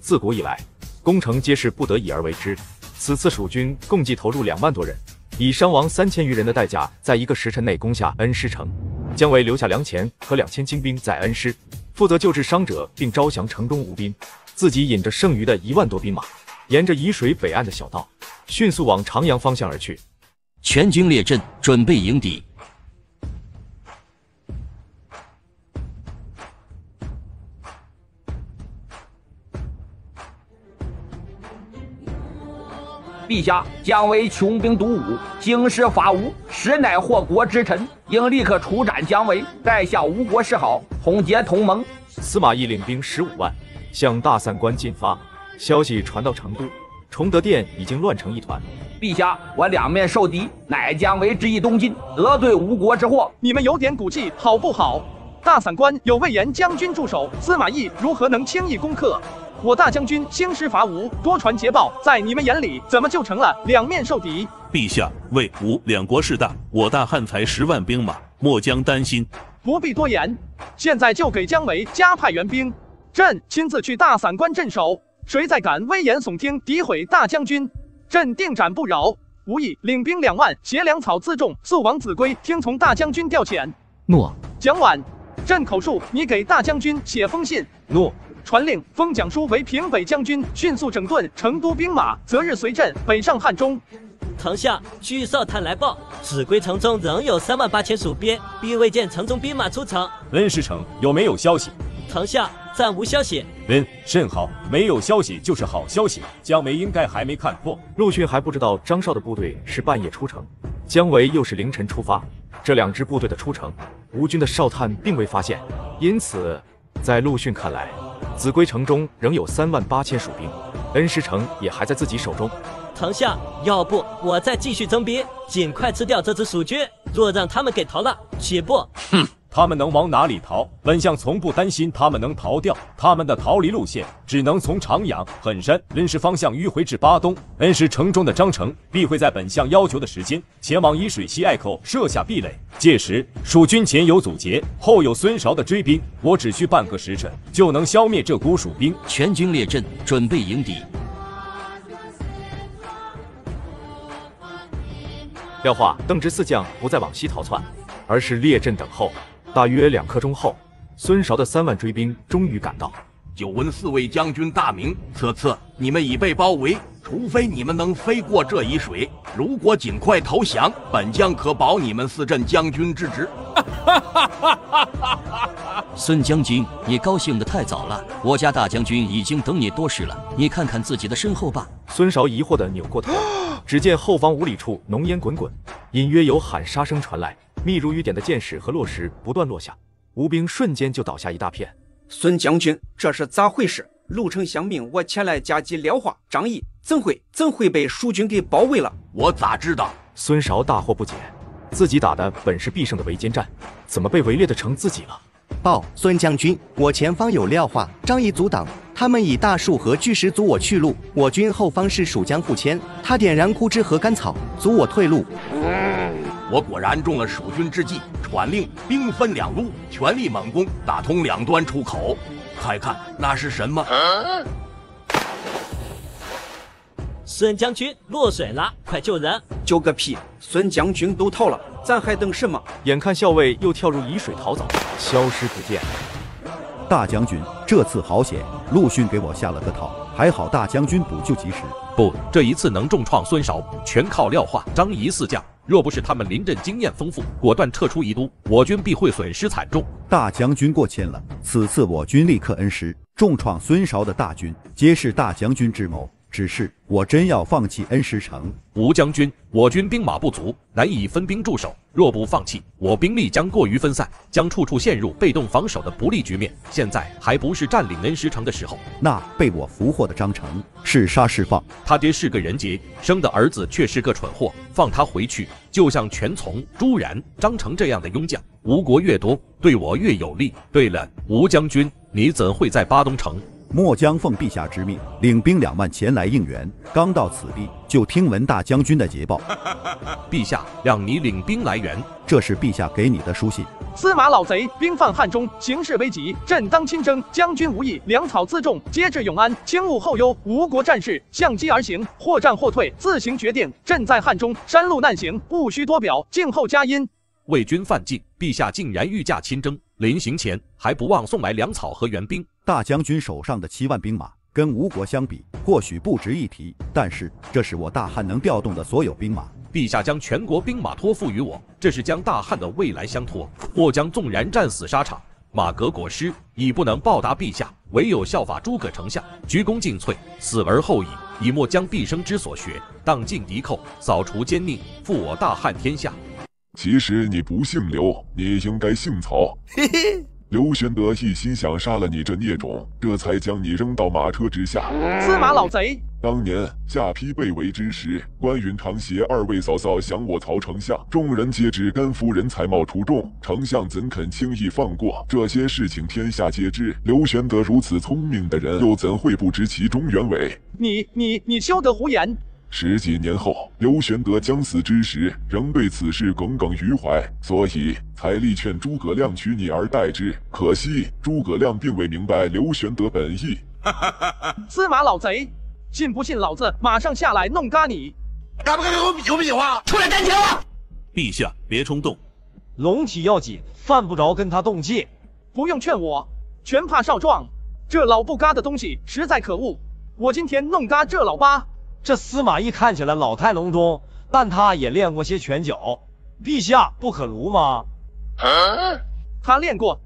Speaker 1: 自古以来，攻城皆是不得已而为之。此次蜀军共计投入两万多人，以伤亡三千余人的代价，在一个时辰内攻下恩施城。姜维留下粮钱和两千精兵在恩施，负责救治伤者，并招降城中吴兵，自己引着剩余的一万多兵马，沿着沂水北岸的小道，迅速往长阳方向而去。
Speaker 24: 全军列阵，准备迎敌。
Speaker 25: 陛下，姜维穷兵黩武，兴师伐吴，实乃祸国之臣，应立刻处斩姜维，在下吴国示好，统结同盟。
Speaker 1: 司马懿领兵十五万向大散关进发，消息传到成都，崇德殿已经乱成一团。
Speaker 25: 陛下，我两面受敌，乃将为之一东进，得罪吴国之祸。
Speaker 2: 你们有点骨气好不好？大散关有魏延将军驻守，司马懿如何能轻易攻克？我大将军兴师伐吴，多传捷报，在你们眼里怎么就成了两面受敌？
Speaker 5: 陛下，魏吴两国势大，我大汉才十万兵马，莫将担心。
Speaker 2: 不必多言，现在就给姜维加派援兵，朕亲自去大散关镇守。谁再敢危言耸听，诋毁大将军，朕定斩不饶。无意领兵两万，携粮草辎重，速往秭归，听从大将军调遣。
Speaker 23: 诺。
Speaker 2: 蒋琬，朕口述，你给大将军写封信。
Speaker 1: 诺。
Speaker 2: 传令封蒋书为平北将军，迅速整顿成都兵马，择日随朕北上汉中。
Speaker 26: 堂下，据少探来报，秭归城中仍有三万八千蜀兵，并未见城中兵马出城。
Speaker 20: 恩师城有没有消息？
Speaker 26: 堂下暂无消息。
Speaker 20: 嗯，甚好，没有消息就是好消息。姜维应该还没看破，
Speaker 1: 陆逊还不知道张绍的部队是半夜出城，姜维又是凌晨出发，这两支部队的出城，吴军的哨探并未发现，因此，在陆逊看来。秭归城中仍有三万八千蜀兵，恩施城也还在自己手中。
Speaker 26: 堂下，要不我再继续增兵，尽快吃掉这支蜀军。若让他们给逃了，岂不？
Speaker 20: 哼！他们能往哪里逃？本相从不担心他们能逃掉，他们的逃离路线只能从长阳、狠山、恩施方向迂回至巴东。恩施城中的张成必会在本相要求的时间前往沂水西隘口设下壁垒，届时蜀军前有阻截，后有孙韶的追兵，我只需半个时辰就能消灭这股蜀兵。
Speaker 24: 全军列阵，准备迎敌。
Speaker 1: 廖化、邓芝四将不再往西逃窜，而是列阵等候。大约两刻钟后，孙韶的三万追兵终于赶到。
Speaker 8: 久闻四位将军大名，此次你们已被包围，除非你们能飞过这一水。如果尽快投降，本将可保你们四镇将军之职。
Speaker 24: 孙将军，你高兴的太早了，我家大将军已经等你多时了。你看看自己的身后吧。
Speaker 1: 孙韶疑惑的扭过头，只见后方五里处浓烟滚滚，隐约有喊杀声传来。密如雨点的箭矢和落石不断落下，吴兵瞬间就倒下一大片。
Speaker 27: 孙将军，这是咋回事？陆丞相命我前来夹击廖化、张仪，怎会怎会被蜀军给包围了？
Speaker 8: 我咋知道？
Speaker 1: 孙韶大惑不解，自己打的本是必胜的围歼战，怎么被围猎的成自己了？
Speaker 12: 报孙将军，我前方有廖化、张仪阻挡，他们以大树和巨石阻我去路。我军后方是蜀江护谦，他点燃枯枝和干草，阻我退路。
Speaker 8: 我果然中了蜀军之计，传令兵分两路，全力猛攻，打通两端出口。快看，那是什么？
Speaker 26: 孙将军落水了，快救人！
Speaker 27: 救个屁！孙将军都逃了，咱还等什么？
Speaker 1: 眼看校尉又跳入沂水逃走，消失不见。
Speaker 28: 大将军，这次好险，陆逊给我下了个套，还好大将军补救及时。
Speaker 15: 不，这一次能重创孙韶，全靠廖化、张仪四将。若不是他们临阵经验丰富，果断撤出宜都，我军必会损失惨重。
Speaker 28: 大将军过谦了，此次我军立刻恩师，重创孙韶的大军，皆是大将军之谋。只是我真要放弃恩施城，
Speaker 15: 吴将军，我军兵马不足，难以分兵驻守。若不放弃，我兵力将过于分散，将处处陷入被动防守的不利局面。现在还不是占领恩施城的时候。
Speaker 28: 那被我俘获的张成是杀是放？
Speaker 15: 他爹是个人杰，生的儿子却是个蠢货，放他回去，就像全从、朱然、张成这样的庸将，吴国越多，对我越有利。对了，吴将军，你怎会在巴东城？
Speaker 28: 末将奉陛下之命，领兵两万前来应援。刚到此地，就听闻大将军的捷报。
Speaker 15: 陛下让你领兵来援，
Speaker 28: 这是陛下给你的书信。
Speaker 2: 司马老贼兵犯汉中，形势危急，朕当亲征。将军无意，粮草自重皆至永安，轻勿后忧。吴国战事相机而行，或战或退，自行决定。朕在汉中，山路难行，不须多表，静候佳音。
Speaker 15: 魏军犯境，陛下竟然御驾亲征，临行前还不忘送来粮草和援兵。
Speaker 28: 大将军手上的七万兵马，跟吴国相比，或许不值一提，但是这是我大汉能调动的所有兵马。
Speaker 15: 陛下将全国兵马托付于我，这是将大汉的未来相托。我将纵然战死沙场，马革裹尸，已不能报答陛下，唯有效法诸葛丞相，鞠躬尽瘁，死而后已，以莫将毕生之所学，荡尽敌寇，扫除奸佞，复我大汉天下。
Speaker 29: 其实你不姓刘，你应该姓曹。嘿嘿，刘玄德一心想杀了你这孽种，这才将你扔到马车之下。
Speaker 2: 司马老贼，
Speaker 29: 当年下邳被围之时，关云长携二位嫂嫂降我曹丞相，众人皆知甘夫人才貌出众，丞相怎肯轻易放过？这些事情天下皆知。刘玄德如此聪明的人，又怎会不知其中原委？
Speaker 2: 你你你休得胡言！
Speaker 29: 十几年后，刘玄德将死之时，仍对此事耿耿于怀，所以才力劝诸葛亮取你而代之。可惜诸葛亮并未明白刘玄德本意。
Speaker 2: 司马老贼，信不信老子马上下来弄嘎你？
Speaker 19: 敢不敢跟我比划比划？出来单挑！
Speaker 5: 陛下别冲动，
Speaker 30: 龙体要紧，犯不着跟他动气。
Speaker 2: 不用劝我，全怕少壮。这老不嘎的东西实在可恶，我今天弄嘎这老八。
Speaker 30: 这司马懿看起来老态龙钟，但他也练过些拳脚，陛下不可如吗？
Speaker 2: 他练过。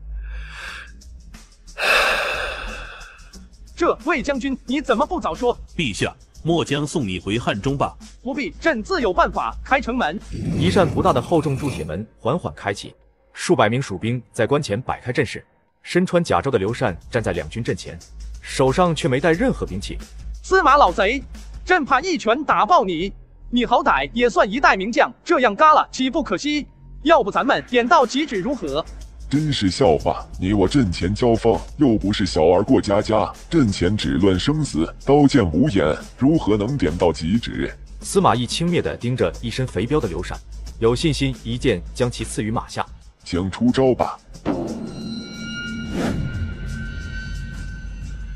Speaker 2: 这魏将军，你怎么不早说？
Speaker 5: 陛下，末将送你回汉中吧。
Speaker 2: 不必，朕自有办法开城门。
Speaker 1: 一扇不大的厚重铸铁门缓缓开启，数百名蜀兵在关前摆开阵势。身穿甲胄的刘禅站在两军阵前，手上却没带任何兵器。
Speaker 2: 司马老贼，朕怕一拳打爆你！你好歹也算一代名将，这样嘎了岂不可惜？要不咱们点到即止如何？
Speaker 29: 真是笑话！你我阵前交锋，又不是小儿过家家，阵前只论生死，刀剑无眼，如何能点到即止？
Speaker 1: 司马懿轻蔑地盯着一身肥膘的刘禅，有信心一剑将其刺于马下。
Speaker 29: 请出招吧！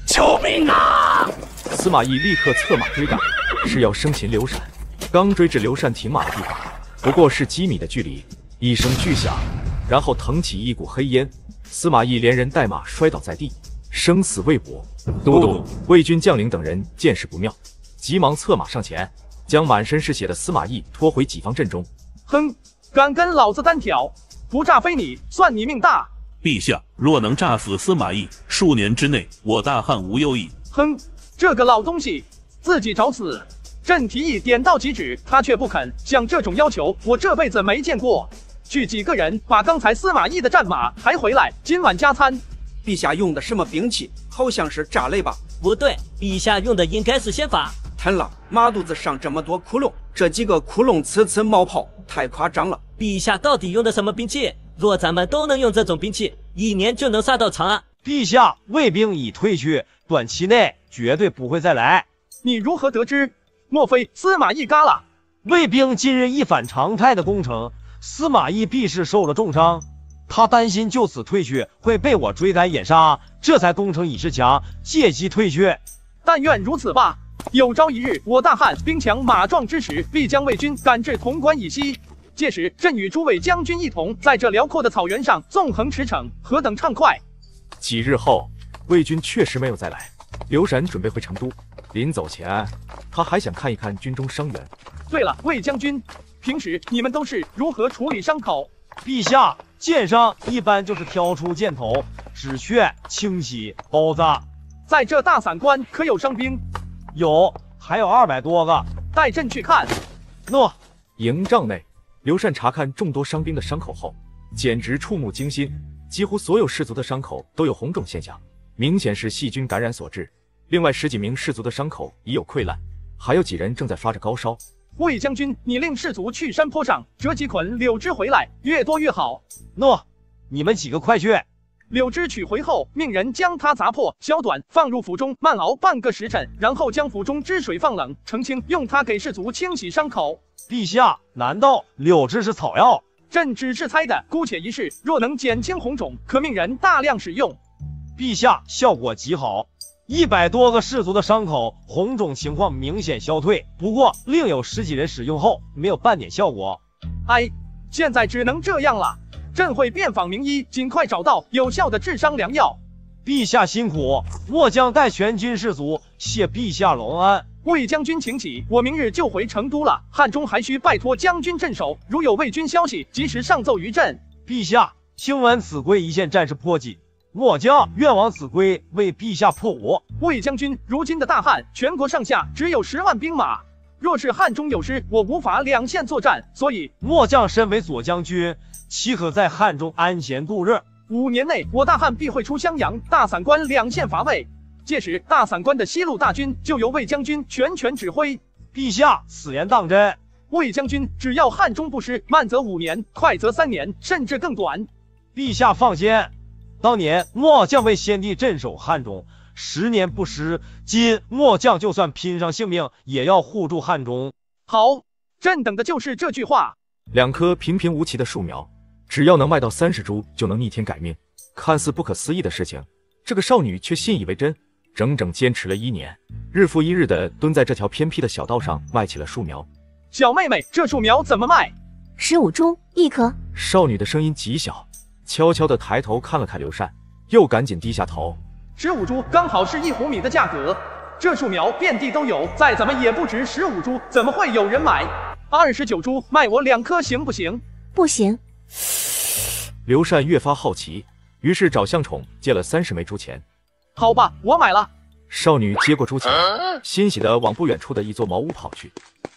Speaker 19: 救命啊！
Speaker 1: 司马懿立刻策马追赶，是要生擒刘禅。刚追至刘禅停马的地方，不过是几米的距离，一声巨响。然后腾起一股黑烟，司马懿连人带马摔倒在地，生死未卜。都督、魏军将领等人见势不妙，急忙策马上前，将满身是血的司马懿拖回己方阵中。
Speaker 2: 哼，敢跟老子单挑，不炸飞你，算你命大！
Speaker 5: 陛下若能炸死司马懿，数年之内我大汉无忧矣。
Speaker 2: 哼，这个老东西自己找死！朕提议点到即止，他却不肯。像这种要求，我这辈子没见过。去几个人把刚才司马懿的战马抬回来，今晚加餐。
Speaker 27: 陛下用的什么兵器？好像是炸雷吧？
Speaker 26: 不对，陛下用的应该是仙法。
Speaker 27: 天了，马肚子上这么多窟窿，这几个窟窿呲呲冒泡，太夸张了。
Speaker 26: 陛下到底用的什么兵器？若咱们都能用这种兵器，一年就能杀到长安。
Speaker 30: 陛下，卫兵已退去，短期内绝对不会再来。
Speaker 2: 你如何得知？莫非司马懿嘎了？
Speaker 30: 卫兵今日一反常态的攻城，司马懿必是受了重伤，他担心就此退去会被我追赶掩杀，这才攻城以示强，借机退却。
Speaker 2: 但愿如此吧。有朝一日，我大汉兵强马壮之时，必将魏军赶至潼关以西。届时，朕与诸位将军一同在这辽阔的草原上纵横驰骋，何等畅快！
Speaker 1: 几日后，魏军确实没有再来。刘禅准备回成都，临走前，他还想看一看军中伤员。
Speaker 2: 对了，魏将军，平时你们都是如何处理伤口？
Speaker 30: 陛下，箭伤一般就是挑出箭头，止血、清洗、包扎。
Speaker 2: 在这大散关可有伤兵？
Speaker 30: 有，还有二百多个。
Speaker 2: 带朕去看。
Speaker 30: 诺。
Speaker 1: 营帐内。刘禅查看众多伤兵的伤口后，简直触目惊心。几乎所有士卒的伤口都有红肿现象，明显是细菌感染所致。另外十几名士卒的伤口已有溃烂，还有几人正在发着高烧。
Speaker 2: 魏将军，你令士卒去山坡上折几捆柳枝回来，越多越好。
Speaker 30: 诺，你们几个快去。
Speaker 2: 柳枝取回后，命人将它砸破、削短，放入釜中慢熬半个时辰，然后将釜中之水放冷澄清，用它给士卒清洗伤口。
Speaker 30: 陛下，难道柳枝是草药？
Speaker 2: 朕只是猜的，姑且一试。若能减轻红肿，可命人大量使用。
Speaker 30: 陛下，效果极好，一百多个士卒的伤口红肿情况明显消退。不过，另有十几人使用后没有半点效果。
Speaker 2: 哎，现在只能这样了。朕会遍访名医，尽快找到有效的治伤良药。
Speaker 30: 陛下辛苦，末将代全军士卒谢陛下隆恩。
Speaker 2: 魏将军请起，我明日就回成都了。汉中还需拜托将军镇守，如有魏军消息，及时上奏于朕。
Speaker 30: 陛下，听闻此归一线战事颇紧，末将愿往秭归为陛下破吴。
Speaker 2: 魏将军，如今的大汉全国上下只有十万兵马。若是汉中有失，我无法两线作战，所以
Speaker 30: 末将身为左将军，岂可在汉中安闲度日？
Speaker 2: 五年内，我大汉必会出襄阳、大散关两线伐魏，届时大散关的西路大军就由魏将军全权指挥。
Speaker 30: 陛下，此言当真？
Speaker 2: 魏将军，只要汉中不失，慢则五年，快则三年，甚至更短。
Speaker 30: 陛下放心，当年末将为先帝镇守汉中。十年不失，今末将就算拼上性命，也要护住汉中。
Speaker 2: 好，朕等的就是这句话。
Speaker 1: 两棵平平无奇的树苗，只要能卖到三十株，就能逆天改命。看似不可思议的事情，这个少女却信以为真，整整坚持了一年，日复一日的蹲在这条偏僻的小道上卖起了树苗。
Speaker 2: 小妹妹，这树苗怎么卖？
Speaker 31: 十五株一棵。
Speaker 1: 少女的声音极小，悄悄的抬头看了看刘禅，又赶紧低下头。
Speaker 2: 十五株刚好是一壶米的价格，这树苗遍地都有，再怎么也不值十五株，怎么会有人买？二十九株卖我两颗行不行？
Speaker 31: 不行。
Speaker 1: 刘禅越发好奇，于是找向宠借了三十枚猪钱。
Speaker 2: 好吧，我买了。
Speaker 1: 少女接过猪钱，欣喜的往不远处的一座茅屋跑去。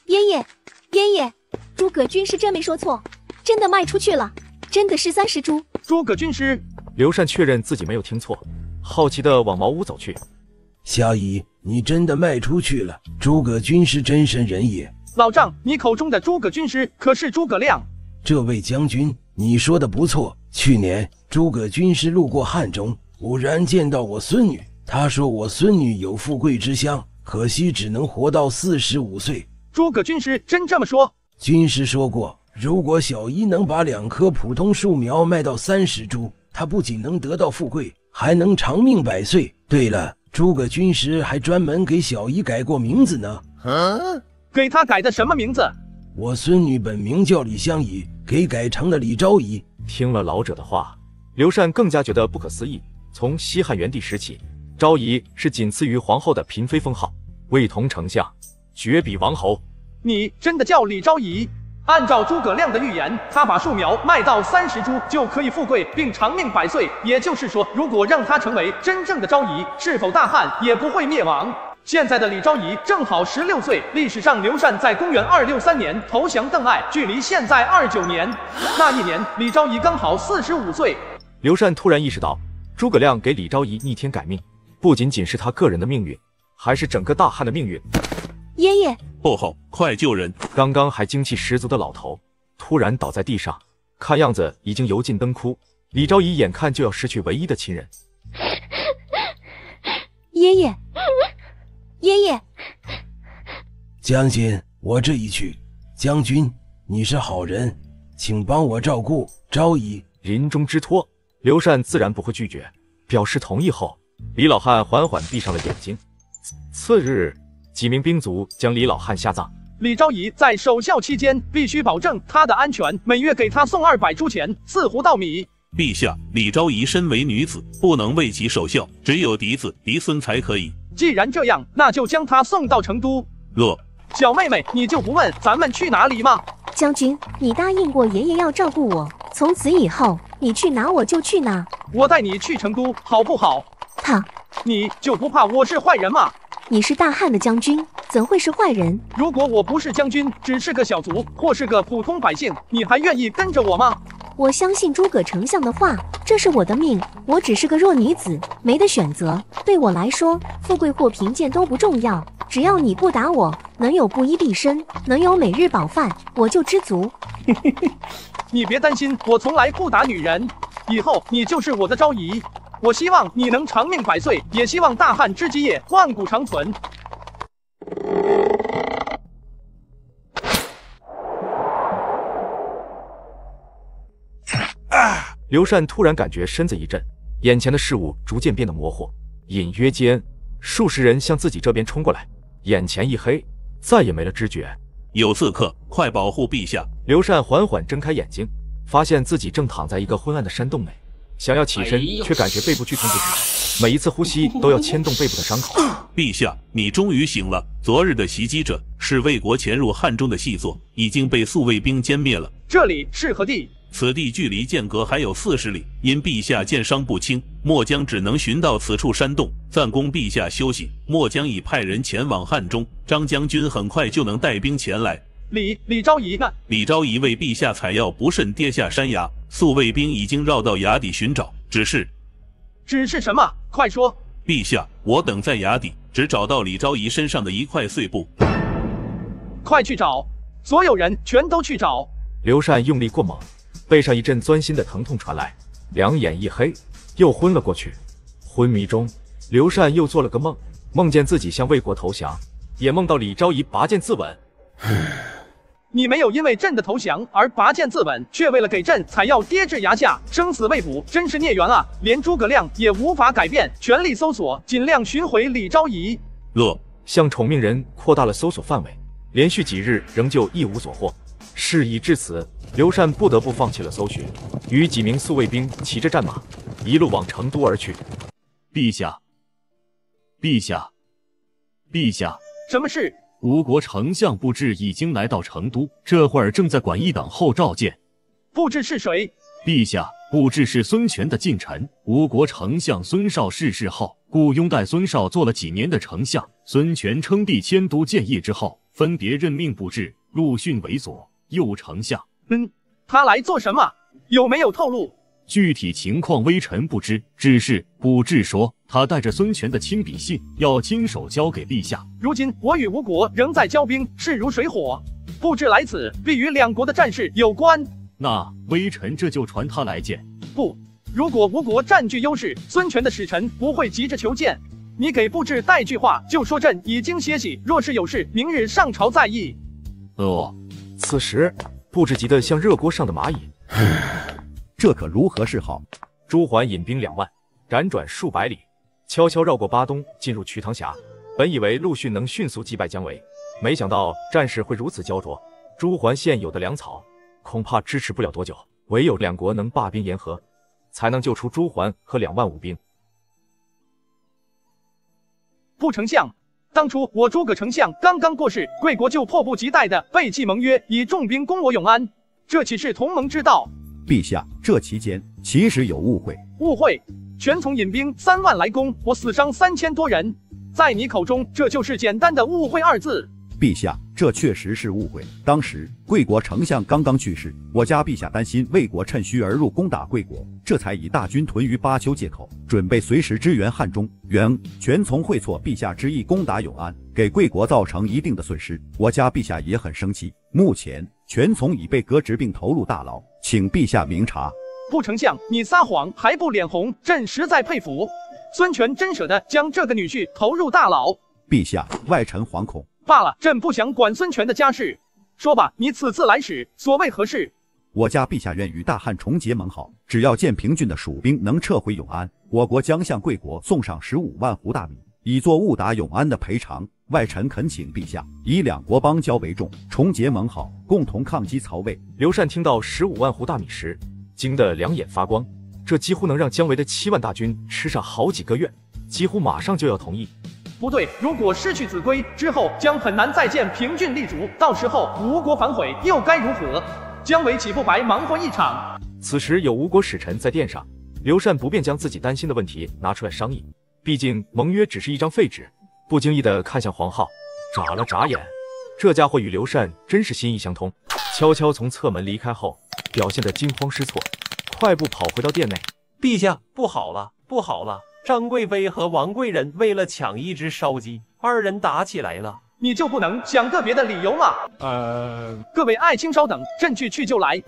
Speaker 31: 爷爷，爷爷，诸葛军师真没说错，真的卖出去了，真的是三十株。
Speaker 2: 诸葛军师，
Speaker 1: 刘禅确认自己没有听错。好奇的往茅屋走去，
Speaker 32: 小乙，你真的卖出去了？诸葛军师真神人也。
Speaker 2: 老丈，你口中的诸葛军师可是诸葛亮？
Speaker 32: 这位将军，你说的不错。去年诸葛军师路过汉中，偶然见到我孙女，他说我孙女有富贵之相，可惜只能活到四十五岁。
Speaker 2: 诸葛军师真这么说？
Speaker 32: 军师说过，如果小姨能把两棵普通树苗卖到三十株，他不仅能得到富贵。还能长命百岁。对了，诸葛军师还专门给小姨改过名字呢。
Speaker 2: 啊，给他改的什么名字？
Speaker 32: 我孙女本名叫李香怡，给改成了李昭仪。
Speaker 1: 听了老者的话，刘禅更加觉得不可思议。从西汉元帝时起，昭仪是仅次于皇后的嫔妃封号，位同丞相，绝比王侯。
Speaker 2: 你真的叫李昭仪？按照诸葛亮的预言，他把树苗卖到三十株就可以富贵并长命百岁。也就是说，如果让他成为真正的昭仪，是否大汉也不会灭亡？现在的李昭仪正好十六岁。历史上，刘禅在公元二六三年投降邓艾，距离现在二九年。那一年，李昭仪刚好四十五岁。
Speaker 1: 刘禅突然意识到，诸葛亮给李昭仪逆天改命，不仅仅是他个人的命运，还是整个大汉的命运。
Speaker 31: 爷爷，
Speaker 5: 不好，快救人！
Speaker 1: 刚刚还精气十足的老头，突然倒在地上，看样子已经油尽灯枯，李昭仪眼看就要失去唯一的亲人。
Speaker 31: 爷爷，爷爷，
Speaker 32: 将军，我这一去，将军，你是好人，请帮我照顾昭仪。
Speaker 1: 临终之托，刘禅自然不会拒绝，表示同意后，李老汉缓缓闭上了眼睛。次日，几名兵卒将李老汉下葬。
Speaker 2: 李昭仪在守孝期间，必须保证他的安全，每月给他送二百铢钱，四壶稻米。
Speaker 5: 陛下，李昭仪身为女子，不能为其守孝，只有嫡子嫡孙才可以。
Speaker 2: 既然这样，那就将他送到成都。
Speaker 5: 乐，
Speaker 2: 小妹妹，你就不问咱们去哪里吗？
Speaker 31: 将军，你答应过爷爷要照顾我，从此以后你去哪我就去哪。
Speaker 2: 我带你去成都，好不好？
Speaker 31: 怕，
Speaker 2: 你就不怕我是坏人吗？
Speaker 31: 你是大汉的将军，怎会是坏人？
Speaker 2: 如果我不是将军，只是个小卒或是个普通百姓，你还愿意跟着我吗？
Speaker 31: 我相信诸葛丞相的话，这是我的命，我只是个弱女子，没得选择。对我来说，富贵或贫贱都不重要，只要你不打我，能有布衣蔽身，能有每日饱饭，我就知足。
Speaker 2: 你别担心，我从来不打女人，以后你就是我的昭仪。我希望你能长命百岁，也希望大汉之基业万古长存。
Speaker 1: 刘禅突然感觉身子一震，眼前的事物逐渐变得模糊，隐约间数十人向自己这边冲过来，眼前一黑，再也没了知觉。
Speaker 5: 有刺客，快保护陛下！
Speaker 1: 刘禅缓缓睁开眼睛，发现自己正躺在一个昏暗的山洞内，想要起身，却感觉背部剧痛不止，每一次呼吸都要牵动背部的伤口。
Speaker 5: 陛下，你终于醒了！昨日的袭击者是魏国潜入汉中的细作，已经被宿卫兵歼灭了。
Speaker 2: 这里是何地？
Speaker 5: 此地距离剑阁还有四十里，因陛下剑伤不轻，末将只能寻到此处山洞，暂供陛下休息。末将已派人前往汉中，张将军很快就能带兵前来。
Speaker 2: 李李昭仪呢？
Speaker 5: 李昭仪为陛下采药不慎跌下山崖，宿卫兵已经绕到崖底寻找，只是，
Speaker 2: 只是什么？快说！
Speaker 5: 陛下，我等在崖底只找到李昭仪身上的一块碎布，
Speaker 2: 快去找！所有人全都去找！
Speaker 1: 刘禅用力过猛。背上一阵钻心的疼痛传来，两眼一黑，又昏了过去。昏迷中，刘禅又做了个梦，梦见自己向魏国投降，也梦到李昭仪拔剑自刎。
Speaker 2: 你没有因为朕的投降而拔剑自刎，却为了给朕采药跌至崖下，生死未卜，真是孽缘啊！连诸葛亮也无法改变，全力搜索，尽量寻回李昭仪。
Speaker 5: 乐
Speaker 1: 向宠命人扩大了搜索范围，连续几日仍旧一无所获。事已至此。刘禅不得不放弃了搜寻，与几名宿卫兵骑着战马，一路往成都而去。
Speaker 20: 陛下，陛下，陛下，
Speaker 2: 什么事？
Speaker 20: 吴国丞相布置已经来到成都，这会儿正在管一党后召见。
Speaker 2: 布置是谁？
Speaker 20: 陛下，布置是孙权的近臣。吴国丞相孙绍逝世后，雇佣代孙绍做了几年的丞相。孙权称帝迁都建业之后，分别任命布置、陆逊为左右丞相。
Speaker 2: 嗯，他来做什么？有没有透露？
Speaker 20: 具体情况微臣不知，只是卜志说他带着孙权的亲笔信要亲手交给陛下。
Speaker 2: 如今我与吴国仍在交兵，势如水火。布置来此，必与两国的战事有关。
Speaker 20: 那微臣这就传他来见。
Speaker 2: 不，如果吴国占据优势，孙权的使臣不会急着求见。你给布置带句话，就说朕已经歇息，若是有事，明日上朝再议。
Speaker 20: 哦，
Speaker 1: 此时。布置急得像热锅上的蚂蚁，
Speaker 28: 这可如何是好？
Speaker 1: 朱桓引兵两万，辗转数百里，悄悄绕过巴东，进入瞿塘峡。本以为陆逊能迅速击败姜维，没想到战事会如此焦灼。朱桓现有的粮草恐怕支持不了多久，唯有两国能罢兵言和，才能救出朱桓和两万武兵。
Speaker 2: 不丞相。当初我诸葛丞相刚刚过世，贵国就迫不及待的背弃盟约，以重兵攻我永安，这岂是同盟之道？
Speaker 28: 陛下，这期间其实有误会。
Speaker 2: 误会？全从引兵三万来攻我，死伤三千多人，在你口中这就是简单的误会二字？
Speaker 28: 陛下，这确实是误会。当时贵国丞相刚刚去世，我家陛下担心魏国趁虚而入攻打贵国，这才以大军屯于巴丘借口，准备随时支援汉中。原全从会错陛下之意攻打永安，给贵国造成一定的损失，我家陛下也很生气。目前全从已被革职并投入大牢，请陛下明察。
Speaker 2: 不丞相，你撒谎还不脸红，朕实在佩服。孙权真舍得将这个女婿投入大牢。
Speaker 28: 陛下，外臣惶恐。
Speaker 2: 罢了，朕不想管孙权的家事。说吧，你此次来使，所谓何事？
Speaker 28: 我家陛下愿与大汉重结盟好，只要建平郡的蜀兵能撤回永安，我国将向贵国送上十五万斛大米，以作误打永安的赔偿。外臣恳请陛下以两国邦交为重，重结盟好，共同抗击曹魏。
Speaker 1: 刘禅听到十五万斛大米时，惊得两眼发光，这几乎能让姜维的七万大军吃上好几个月，几乎马上就要同意。
Speaker 2: 不对，如果失去子规之后，将很难再见平郡立足，到时候吴国反悔又该如何？姜维岂不白忙活一场？
Speaker 1: 此时有吴国使臣在殿上，刘禅不便将自己担心的问题拿出来商议。毕竟盟约只是一张废纸，不经意的看向黄浩，眨了眨眼。这家伙与刘禅真是心意相通。悄悄从侧门离开后，表现得惊慌失措，快步跑回到殿内。
Speaker 3: 陛下，不好了，不好了！张贵妃和王贵人为了抢一只烧鸡，二人打起来了。
Speaker 2: 你就不能想个别的理由吗？
Speaker 30: 呃，
Speaker 2: 各位爱卿稍等，朕去去就来。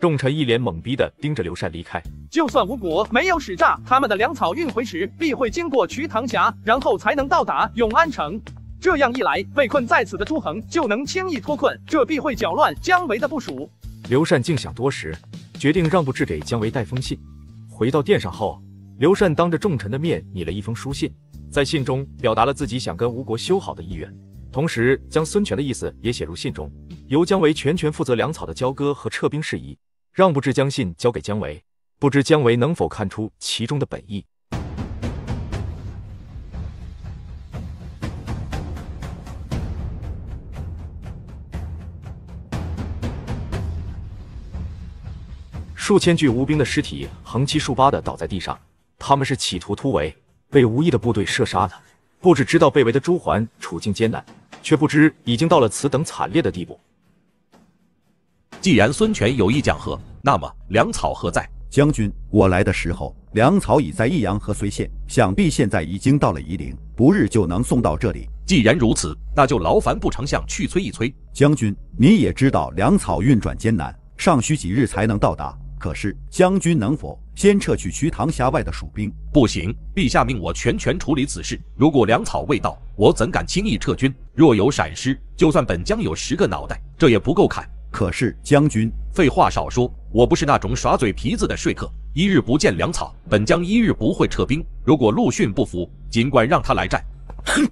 Speaker 1: 众臣一脸懵逼的盯着刘禅离开。
Speaker 2: 就算吴国没有使诈，他们的粮草运回时必会经过瞿塘峡，然后才能到达永安城。这样一来，被困在此的朱恒就能轻易脱困，这必会搅乱姜维的部署。
Speaker 1: 刘禅静想多时，决定让步，至给姜维带封信。回到殿上后，刘禅当着众臣的面拟了一封书信。在信中表达了自己想跟吴国修好的意愿，同时将孙权的意思也写入信中，由姜维全权负责粮草的交割和撤兵事宜，让不知将信交给姜维，不知姜维能否看出其中的本意。数千具吴兵的尸体横七竖八的倒在地上，他们是企图突围。被吴懿的部队射杀的，不只知道被围的朱桓处境艰难，却不知已经到了此等惨烈的地步。
Speaker 15: 既然孙权有意讲和，那么粮草何在？
Speaker 28: 将军，我来的时候，粮草已在益阳和睢县，想必现在已经到了夷陵，不日就能送到这里。
Speaker 15: 既然如此，那就劳烦步丞相去催一催。
Speaker 28: 将军，你也知道粮草运转艰难，尚需几日才能到达。可是将军能否先撤去瞿塘峡外的蜀兵？
Speaker 15: 不行，陛下命我全权处理此事。如果粮草未到，我怎敢轻易撤军？若有闪失，就算本将有十个脑袋，这也不够砍。
Speaker 28: 可是将军，
Speaker 15: 废话少说，我不是那种耍嘴皮子的说客。一日不见粮草，本将一日不会撤兵。如果陆逊不服，尽管让他来战。
Speaker 33: 哼！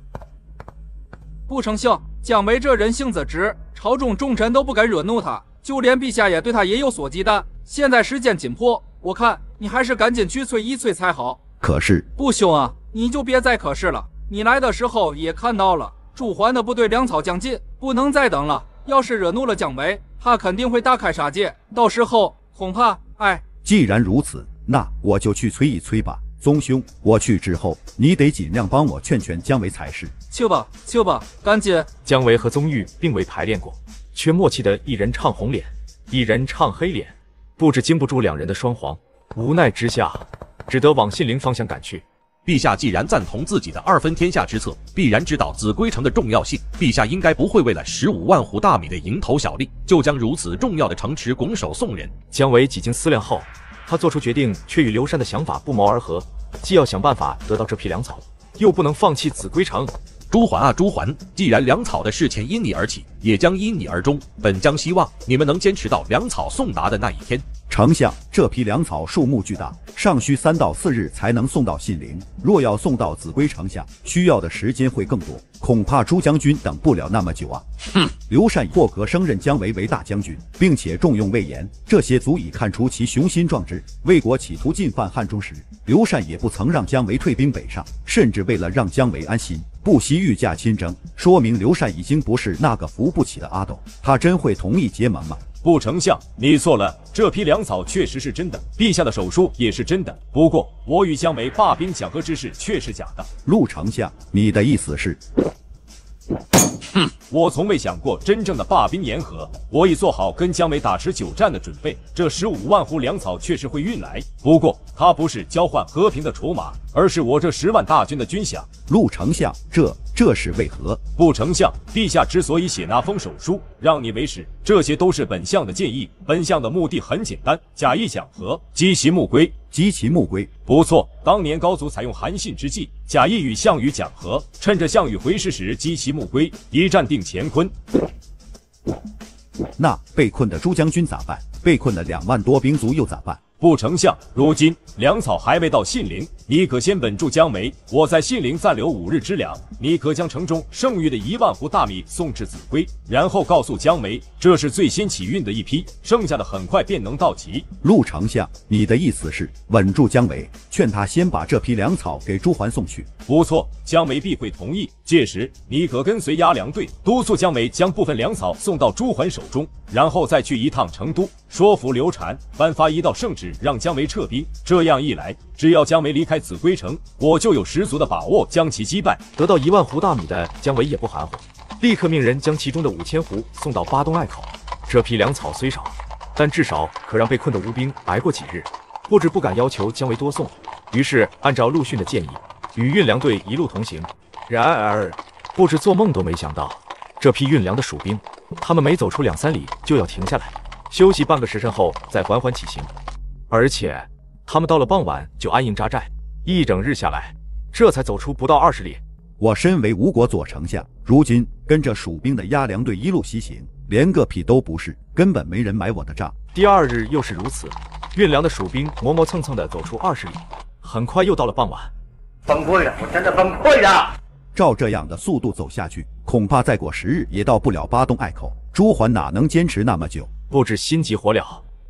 Speaker 33: 不丞相，姜维这人性子直，朝中重臣都不敢惹怒他，就连陛下也对他也有所忌惮。现在时间紧迫，我看你还是赶紧去催一催才好。
Speaker 28: 可是
Speaker 33: 不兄啊，你就别再可是了。你来的时候也看到了，朱桓的部队粮草将尽，不能再等了。要是惹怒了姜维，他肯定会大开杀戒，到时候恐怕……哎，
Speaker 28: 既然如此，那我就去催一催吧。宗兄，我去之后，你得尽量帮我劝劝姜维才是。
Speaker 33: 去吧，去吧，赶紧。
Speaker 1: 姜维和宗玉并未排练过，却默契的一人唱红脸，一人唱黑脸。不知经不住两人的双簧，无奈之下，只得往信陵方向赶去。
Speaker 15: 陛下既然赞同自己的二分天下之策，必然知道秭归城的重要性。陛下应该不会为了十五万斛大米的蝇头小利，就将如此重要的城池拱手送人。
Speaker 1: 姜维几经思量后，他做出决定，却与刘禅的想法不谋而合。既要想办法得到这批粮草，又不能放弃秭归城。
Speaker 15: 朱桓啊，朱桓！既然粮草的事情因你而起，也将因你而终。本将希望你们能坚持到粮草送达的那一天。
Speaker 28: 丞相，这批粮草数目巨大，尚需三到四日才能送到信陵。若要送到秭归城下，需要的时间会更多，恐怕朱将军等不了那么久啊！
Speaker 15: 哼！
Speaker 28: 刘禅破格升任姜维为大将军，并且重用魏延，这些足以看出其雄心壮志。魏国企图进犯汉中时，刘禅也不曾让姜维退兵北上，甚至为了让姜维安心。不惜御驾亲征，说明刘禅已经不是那个扶不起的阿斗。他真会同意结盟吗？
Speaker 20: 不，丞相，你错了。这批粮草确实是真的，陛下的手书也是真的。不过，我与姜维罢兵讲和之事却是假的。
Speaker 28: 陆丞相，你的意思是？
Speaker 20: 哼，我从未想过真正的罢兵言和，我已做好跟姜维打持久战的准备。这十五万斛粮草确实会运来，不过它不是交换和平的筹码，而是我这十万大军的军饷。
Speaker 28: 陆丞相，这这是为何？
Speaker 20: 不，丞相，陛下之所以写那封手书让你为使，这些都是本相的建议。本相的目的很简单，假意讲和，积习木龟。
Speaker 28: 击其木归，
Speaker 20: 不错。当年高祖采用韩信之计，假意与项羽讲和，趁着项羽回师时击其木归，一战定乾坤。
Speaker 28: 那被困的朱将军咋办？被困的两万多兵卒又咋办？
Speaker 20: 不，丞相，如今粮草还未到信陵，你可先稳住姜维，我在信陵暂留五日之粮。你可将城中剩余的一万斛大米送至秭归，然后告诉姜维，这是最先起运的一批，剩下的很快便能到齐。
Speaker 28: 陆丞相，你的意思是稳住姜维，劝他先把这批粮草给朱桓送去？
Speaker 20: 不错，姜维必会同意。届时你可跟随押粮队，督促姜维将部分粮草送到朱桓手中，然后再去一趟成都，说服刘禅颁发一道圣旨。让姜维撤兵，这样一来，只要姜维离开秭归城，我就有十足的把握将其击败。
Speaker 1: 得到一万斛大米的姜维也不含糊，立刻命人将其中的五千斛送到巴东隘口。这批粮草虽少，但至少可让被困的吴兵挨过几日。布置不敢要求姜维多送，于是按照陆逊的建议，与运粮队一路同行。然而，布置做梦都没想到，这批运粮的蜀兵，他们每走出两三里就要停下来休息半个时辰后，再缓缓起行。而且，他们到了傍晚就安营扎寨，一整日下来，这才走出不到二十里。
Speaker 28: 我身为吴国左丞相，如今跟着蜀兵的押粮队一路西行，连个屁都不是，根本没人买我的账。
Speaker 1: 第二日又是如此，运粮的蜀兵磨磨蹭蹭地走出二十里，很快又到了傍晚。
Speaker 34: 崩溃了，我真的崩溃了！
Speaker 28: 照这样的速度走下去，恐怕再过十日也到不了巴东隘口。朱桓哪能坚持那么久？
Speaker 1: 不知心急火燎，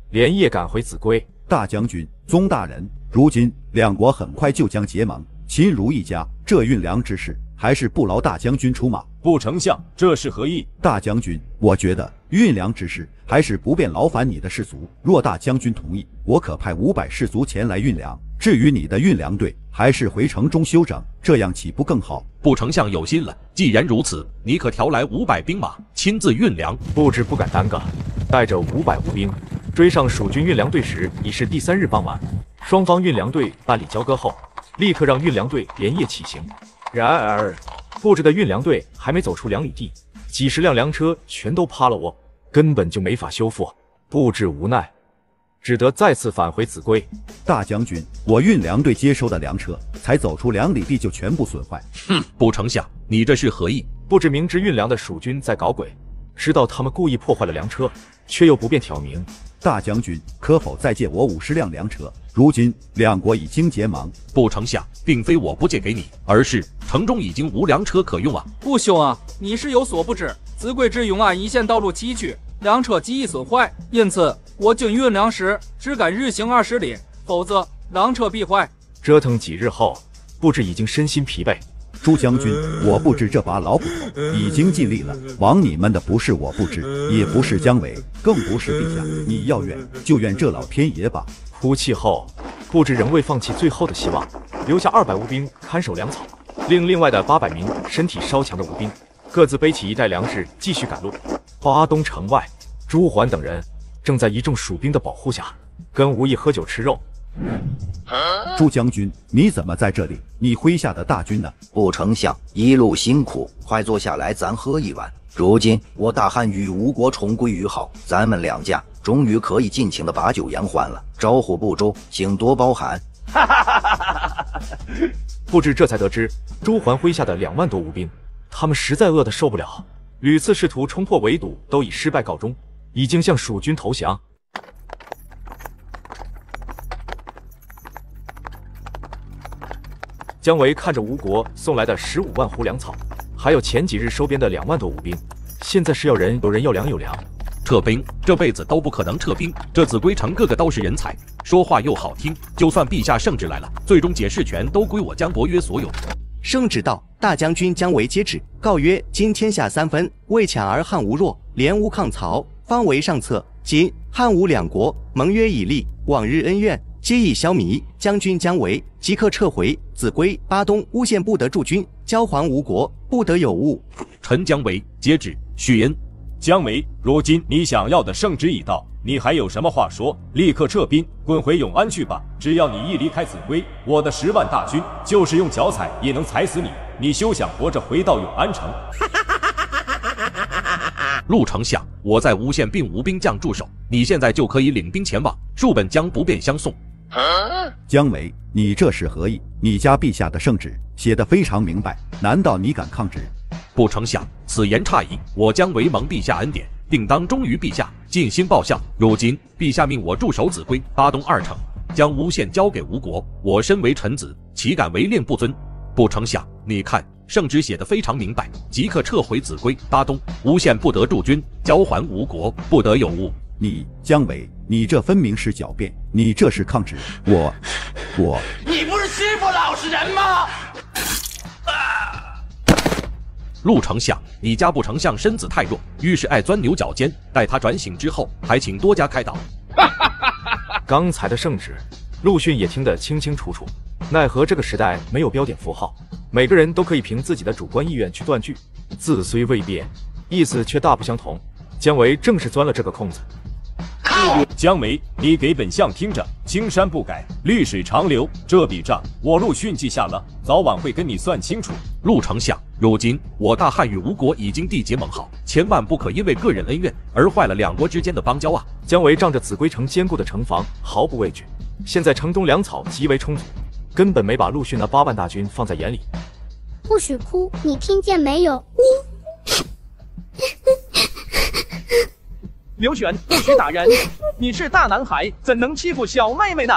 Speaker 1: 连夜赶回秭归。
Speaker 28: 大将军、宗大人，如今两国很快就将结盟，亲如一家。这运粮之事，还是不劳大将军出马。
Speaker 20: 不，丞相，这是何意？
Speaker 28: 大将军，我觉得运粮之事，还是不便劳烦你的士卒。若大将军同意，我可派五百士卒前来运粮。至于你的运粮队，还是回城中休整，这样岂不更好？
Speaker 15: 不，丞相有心了。既然如此，你可调来五百兵马，亲自运粮。
Speaker 1: 不知不敢耽搁，带着五百步兵。追上蜀军运粮队时，已是第三日傍晚。双方运粮队办理交割后，立刻让运粮队连夜起行。然而，布置的运粮队还没走出两里地，几十辆粮车全都趴了窝，根本就没法修复。布置无奈，只得再次返回秭归。
Speaker 28: 大将军，我运粮队接收的粮车才走出两里地就全部损坏。
Speaker 15: 哼，不，成想，你这是何意？
Speaker 1: 布置明知运粮的蜀军在搞鬼，知道他们故意破坏了粮车，却又不便挑明。
Speaker 28: 大将军，可否再借我五十辆粮车？如今两国已经结盟。
Speaker 15: 不，成想，并非我不借给你，而是城中已经无粮车可用啊！
Speaker 33: 不兄啊，你是有所不知，子贵至永安一线道路崎岖，粮车极易损坏，因此我军运粮时只敢日行二十里，否则粮车必坏。
Speaker 1: 折腾几日后，布置已经身心疲惫。
Speaker 28: 朱将军，我布置这把老骨头已经尽力了。亡你们的不是我布置，也不是姜维，更不是陛下。你要怨就怨这老天爷吧。
Speaker 1: 哭泣后，布置仍未放弃最后的希望，留下二百吴兵看守粮草，令另外的八百名身体稍强的吴兵各自背起一袋粮食继续赶路。巴东城外，朱桓等人正在一众蜀兵的保护下，跟吴懿喝酒吃肉。
Speaker 28: 朱将军，你怎么在这里？你麾下的大军呢？
Speaker 35: 不，丞相一路辛苦，快坐下来，咱喝一碗。如今我大汉与吴国重归于好，咱们两家终于可以尽情的把酒言欢了。招呼不周，请多包涵。
Speaker 1: 不知这才得知，朱桓麾下的两万多吴兵，他们实在饿得受不了，屡次试图冲破围堵，都以失败告终，已经向蜀军投降。姜维看着吴国送来的十五万斛粮草，还有前几日收编的两万多吴兵，现在是要人有人要粮有粮，
Speaker 15: 撤兵这辈子都不可能撤兵。这秭归城个个都是人才，说话又好听，就算陛下圣旨来了，最终解释权都归我姜伯约所有。
Speaker 12: 圣旨到，大将军姜维接旨，告曰：今天下三分，为强而汉无弱，联吴抗曹，方为上策。今汉吴两国盟约已立，往日恩怨皆已消弭，将军姜维即刻撤回。子规、巴东诬陷不得驻军，交还吴国，不得有误。
Speaker 15: 臣姜维接旨，许言。姜维，如今你想要的圣旨已到，你还有什么话说？立刻撤兵，滚回永安去吧！只要你一离开秭归，我的十万大军就是用脚踩也能踩死你！你休想活着回到永安城！陆丞相，我在吴县并无兵将驻守，你现在就可以领兵前往，恕本将不便相送。
Speaker 28: 姜维，你这是何意？你家陛下的圣旨写得非常明白，难道你敢抗旨？
Speaker 15: 不成想，此言差矣。我姜维蒙陛下恩典，定当忠于陛下，尽心报效。如今陛下命我驻守秭归、巴东二城，将吴县交给吴国，我身为臣子，岂敢违令不遵？不成想，你看圣旨写得非常明白，即刻撤回秭归、巴东，吴县不得驻军，交还吴国，不得有误。
Speaker 28: 你姜维，你这分明是狡辩，你这是抗旨。我，我，
Speaker 19: 你不是欺负老实人吗？
Speaker 15: 陆丞相，你家不丞相身子太弱，遇事爱钻牛角尖。待他转醒之后，还请多加开导。
Speaker 1: 刚才的圣旨，陆逊也听得清清楚楚。奈何这个时代没有标点符号，每个人都可以凭自己的主观意愿去断句，字虽未变，意思却大不相同。姜维正是钻了这个空子。
Speaker 15: 姜维，你给本相听着，青山不改，绿水长流。这笔账我陆逊记下了，早晚会跟你算清楚。陆丞相，如今我大汉与吴国已经缔结盟好，千万不可因为个人恩怨而坏了两国之间的邦交啊！
Speaker 1: 姜维仗着子规城坚固的城防，毫不畏惧。现在城中粮草极为充足，根本没把陆逊那八万大军放在眼里。
Speaker 36: 不许哭，你听见没有？
Speaker 2: 刘玄，不许打人！你是大男孩，怎能欺负小妹妹呢？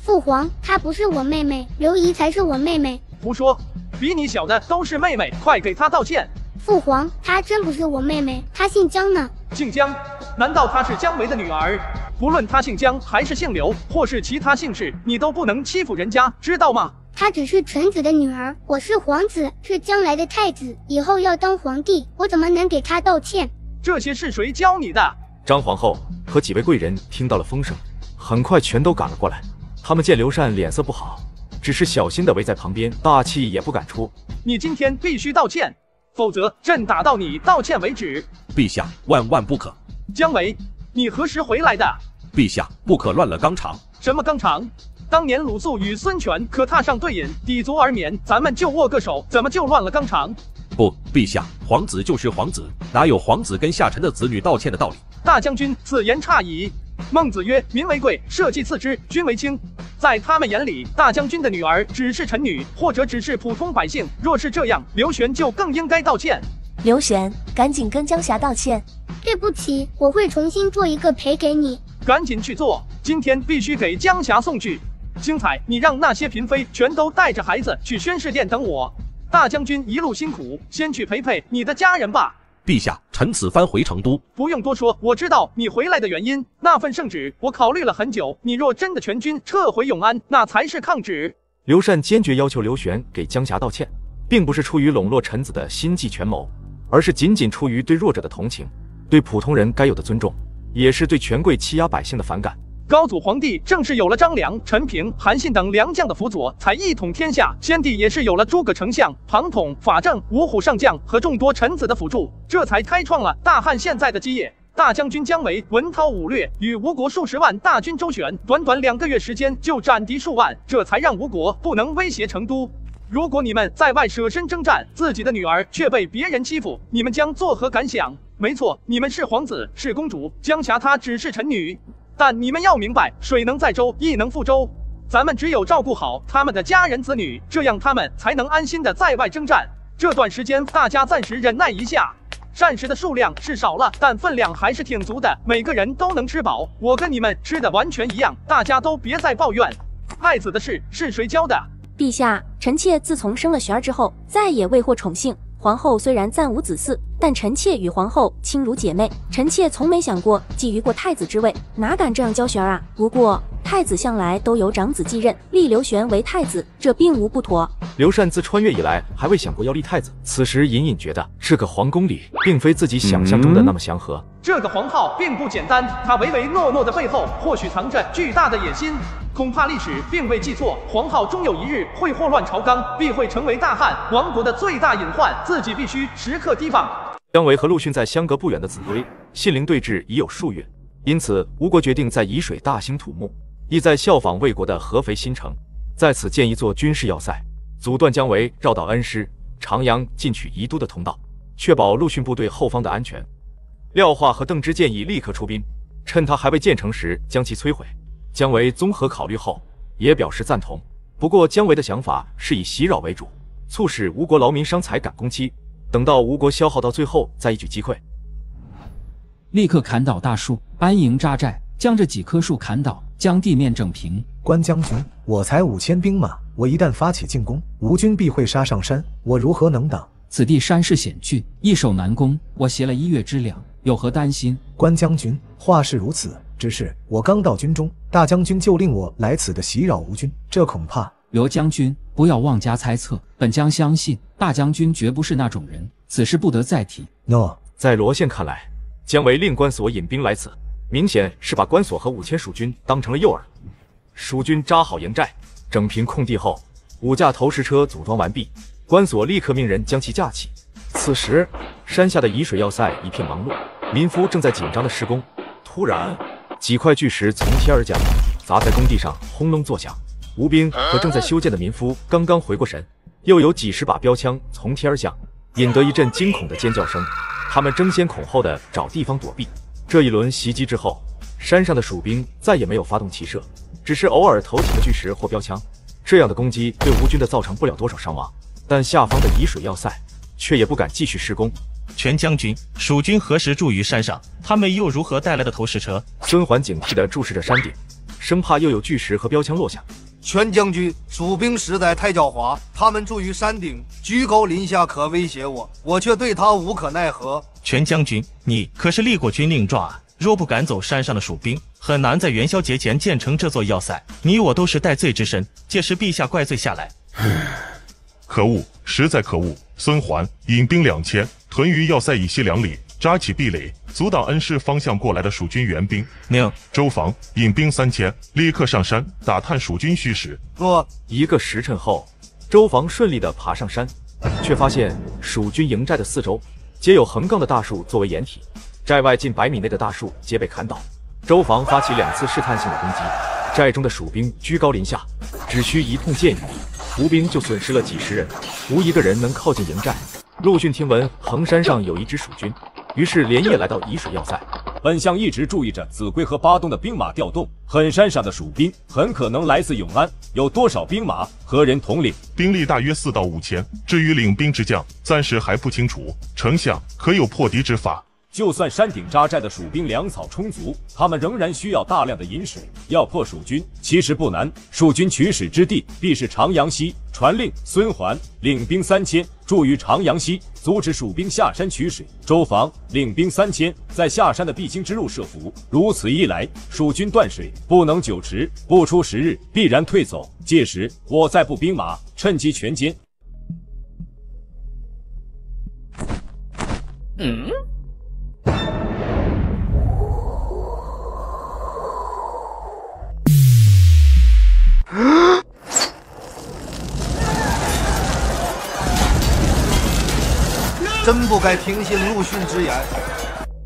Speaker 36: 父皇，她不是我妹妹，刘姨才是我妹妹。
Speaker 2: 胡说，比你小的都是妹妹，快给她道歉！
Speaker 36: 父皇，她真不是我妹妹，她姓姜呢。
Speaker 2: 姓姜？难道她是姜维的女儿？不论她姓姜还是姓刘，或是其他姓氏，你都不能欺负人家，知道吗？
Speaker 36: 她只是臣子的女儿，我是皇子，是将来的太子，以后要当皇帝，我怎么能给她道歉？
Speaker 2: 这些是谁教你的？
Speaker 1: 张皇后和几位贵人听到了风声，很快全都赶了过来。他们见刘禅脸色不好，只是小心的围在旁边，大气也不敢出。
Speaker 2: 你今天必须道歉，否则朕打到你道歉为止。
Speaker 15: 陛下，万万不可！
Speaker 2: 姜维，你何时回来的？
Speaker 15: 陛下，不可乱了纲常。
Speaker 2: 什么纲常？当年鲁肃与孙权可踏上对饮，抵足而眠，咱们就握个手，怎么就乱了纲常？
Speaker 15: 不，陛下，皇子就是皇子，哪有皇子跟下臣的子女道歉的道理？
Speaker 2: 大将军，此言差矣。孟子曰：“民为贵，社稷次之，君为轻。”在他们眼里，大将军的女儿只是臣女，或者只是普通百姓。若是这样，刘玄就更应该道歉。
Speaker 31: 刘玄，赶紧跟江霞道歉。
Speaker 36: 对不起，我会重新做一个赔给你。
Speaker 2: 赶紧去做，今天必须给江霞送去。精彩，你让那些嫔妃全都带着孩子去宣誓殿等我。大将军一路辛苦，先去陪陪你的家人吧。
Speaker 15: 陛下，臣此番回成都，
Speaker 2: 不用多说，我知道你回来的原因。那份圣旨我考虑了很久，你若真的全军撤回永安，那才是抗旨。
Speaker 1: 刘禅坚决要求刘玄给江霞道歉，并不是出于笼络臣子的心计权谋，而是仅仅出于对弱者的同情，对普通人该有的尊重，也是对权贵欺压百姓的反感。
Speaker 2: 高祖皇帝正是有了张良、陈平、韩信等良将的辅佐，才一统天下。先帝也是有了诸葛丞相、庞统、法正、五虎上将和众多臣子的辅助，这才开创了大汉现在的基业。大将军姜维文韬武略，与吴国数十万大军周旋，短短两个月时间就斩敌数万，这才让吴国不能威胁成都。如果你们在外舍身征战，自己的女儿却被别人欺负，你们将作何感想？没错，你们是皇子，是公主，江霞她只是臣女。但你们要明白，水能载舟，亦能覆舟。咱们只有照顾好他们的家人子女，这样他们才能安心的在外征战。这段时间，大家暂时忍耐一下。膳食的数量是少了，但分量还是挺足的，每个人都能吃饱。我跟你们吃的完全一样，大家都别再抱怨。爱子的事是谁教的？
Speaker 31: 陛下，臣妾自从生了玄儿之后，再也未获宠幸。皇后虽然暂无子嗣，但臣妾与皇后亲如姐妹。臣妾从没想过觊觎过太子之位，哪敢这样教玄儿啊？不过太子向来都由长子继任，立刘玄为太子，这并无不妥。
Speaker 1: 刘禅自穿越以来，还未想过要立太子。此时隐隐觉得，这个皇宫里并非自己想象中的那么祥和。
Speaker 2: 这个皇后并不简单，他唯唯诺诺的背后，或许藏着巨大的野心。恐怕历史并未记错，黄浩终有一日会祸乱朝纲，必会成为大汉亡国的最大隐患，自己必须时刻提防。
Speaker 1: 姜维和陆逊在相隔不远的秭归、信陵对峙已有数月，因此吴国决定在沂水大兴土木，意在效仿魏国的合肥新城，在此建一座军事要塞，阻断姜维绕道恩施、长阳进取宜都的通道，确保陆逊部队后方的安全。廖化和邓芝建议立刻出兵，趁他还未建成时将其摧毁。姜维综合考虑后，也表示赞同。不过，姜维的想法是以袭扰为主，促使吴国劳民伤财，赶工期，等到吴国消耗到最后，再一举击溃。
Speaker 37: 立刻砍倒大树，安营扎寨，将这几棵树砍倒，将地面整平。
Speaker 38: 关将军，我才五千兵马，我一旦发起进攻，吴军必会杀上山，我如何能挡？
Speaker 37: 此地山势险峻，易守难攻，我携了一月之粮，有何担心？
Speaker 38: 关将军，话是如此。只是我刚到军中，大将军就令我来此的袭扰吴军，这恐怕
Speaker 37: 刘将军不要妄加猜测，本将相信大将军绝不是那种人，此事不得再提。
Speaker 38: 诺，
Speaker 1: 在罗宪看来，姜维令关索引兵来此，明显是把关索和五千蜀军当成了诱饵。蜀军扎好营寨，整平空地后，五架投石车组装完毕，关索立刻命人将其架起。此时，山下的沂水要塞一片忙碌，民夫正在紧张的施工。突然，几块巨石从天而降，砸在工地上，轰隆作响。吴兵和正在修建的民夫刚刚回过神，又有几十把标枪从天而降，引得一阵惊恐的尖叫声。他们争先恐后的找地方躲避。这一轮袭击之后，山上的蜀兵再也没有发动骑射，只是偶尔投几个巨石或标枪。这样的攻击对吴军的造成不了多少伤亡，但下方的沂水要塞却也不敢继续施工。
Speaker 39: 全将军，蜀军何时驻于山上？他们又如何带来的投石车？
Speaker 1: 孙桓警惕地注视着山顶，生怕又有巨石和标枪落下。
Speaker 40: 全将军，蜀兵实在太狡猾，他们驻于山顶，居高临下，可威胁我，我却对他无可奈何。
Speaker 39: 全将军，你可是立过军令状啊！若不赶走山上的蜀兵，很难在元宵节前建成这座要塞。你我都是戴罪之身，届时陛下怪罪下来。
Speaker 29: 可恶，实在可恶！孙桓引兵两千。屯于要塞以西两里，扎起壁垒，阻挡恩施方向过来的蜀军援兵。
Speaker 39: 宁
Speaker 29: 周防引兵三千，立刻上山打探蜀军虚实。
Speaker 1: 诺。一个时辰后，周防顺利的爬上山，却发现蜀军营寨的四周皆有横杠的大树作为掩体，寨外近百米内的大树皆被砍倒。周防发起两次试探性的攻击，寨中的蜀兵居高临下，只需一通箭雨，吴兵就损失了几十人，无一个人能靠近营寨。陆逊听闻衡山上有一支蜀军，于是连夜来到沂水要塞。
Speaker 20: 本相一直注意着秭归和巴东的兵马调动，衡山上的蜀兵很可能来自永安。有多少兵马？何人统领？
Speaker 29: 兵力大约四到五千。至于领兵之将，暂时还不清楚。丞相可有破敌之法？
Speaker 20: 就算山顶扎寨的蜀兵粮草充足，他们仍然需要大量的饮水。要破蜀军，其实不难。蜀军取水之地必是长阳溪。传令孙桓领兵三千驻于长阳溪，阻止蜀兵下山取水。周防领兵三千在下山的必经之路设伏。如此一来，蜀军断水不能久持，不出十日必然退走。届时我再布兵马，趁机全歼。
Speaker 19: 嗯。
Speaker 40: 真不该听信陆逊之言。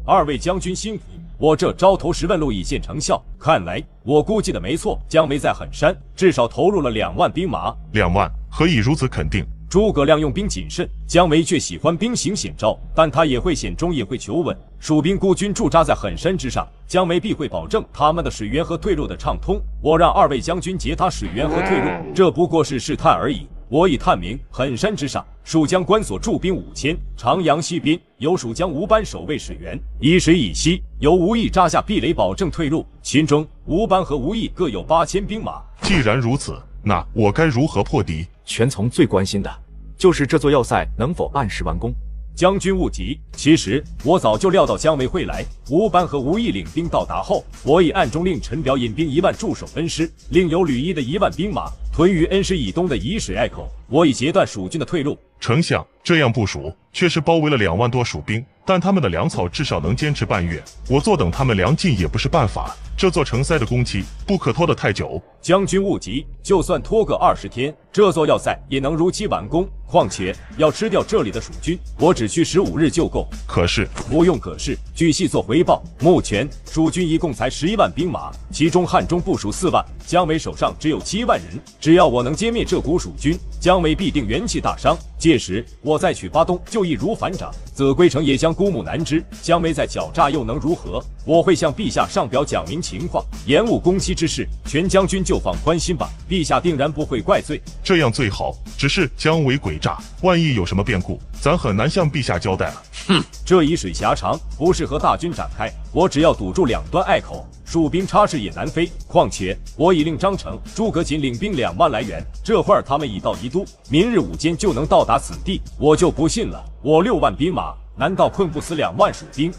Speaker 20: 二位将军辛苦，我这招投石问路已见成效。看来我估计的没错，姜维在很山至少投入了两万兵马。
Speaker 29: 两万？何以如此肯定？
Speaker 20: 诸葛亮用兵谨慎，姜维却喜欢兵行险招，但他也会险中，也会求稳。蜀兵孤军驻扎在狠山之上，姜维必会保证他们的水源和退路的畅通。我让二位将军截他水源和退路，这不过是试探而已。我已探明，狠山之上，蜀将关所驻兵五千；长阳西边有蜀将吴班守卫水源，以水以西由吴懿扎下壁垒，保证退路。秦中吴班和吴懿各有八千兵马。
Speaker 29: 既然如此，那我该如何破敌？
Speaker 1: 全从最关心的，就是这座要塞能否按时完工。
Speaker 20: 将军勿急，其实我早就料到姜维会来。吴班和吴懿领兵到达后，我已暗中令陈表引兵一万驻守恩施，另有吕毅的一万兵马屯于恩施以东的沂水隘口。我已截断蜀军的退路，
Speaker 41: 丞相，这样部署确实包围了两万多蜀兵，但他们的粮草至少能坚持半月，我坐等他们粮尽也不是办法。这座城塞的工期不可拖得太久。
Speaker 20: 将军勿急，就算拖个二十天，这座要塞也能如期完工。况且要吃掉这里的蜀军，我只需十五日就够。
Speaker 41: 可是
Speaker 20: 不用可是，据细作回报，目前蜀军一共才十一万兵马，其中汉中部署四万，姜维手上只有七万人。只要我能歼灭这股蜀军，姜维必定元气大伤。届时我再取巴东，就易如反掌。秭归城也将孤木难支。姜维再狡诈又能如何？我会向陛下上表讲明情况，延误工期之事，全将军就放宽心吧。陛下定然不会怪罪。
Speaker 41: 这样最好。只是姜维诡诈，万一有什么变故，咱很难向陛下交代了。
Speaker 20: 哼，这一水狭长，不适合大军展开。我只要堵住两端隘口，蜀兵插翅也难飞。况且我已令张成、诸葛瑾领兵两万来援，这会儿他们已到宜都，明日午间就能到达此地。我就不信了，我六万兵马难道困不死两万蜀兵？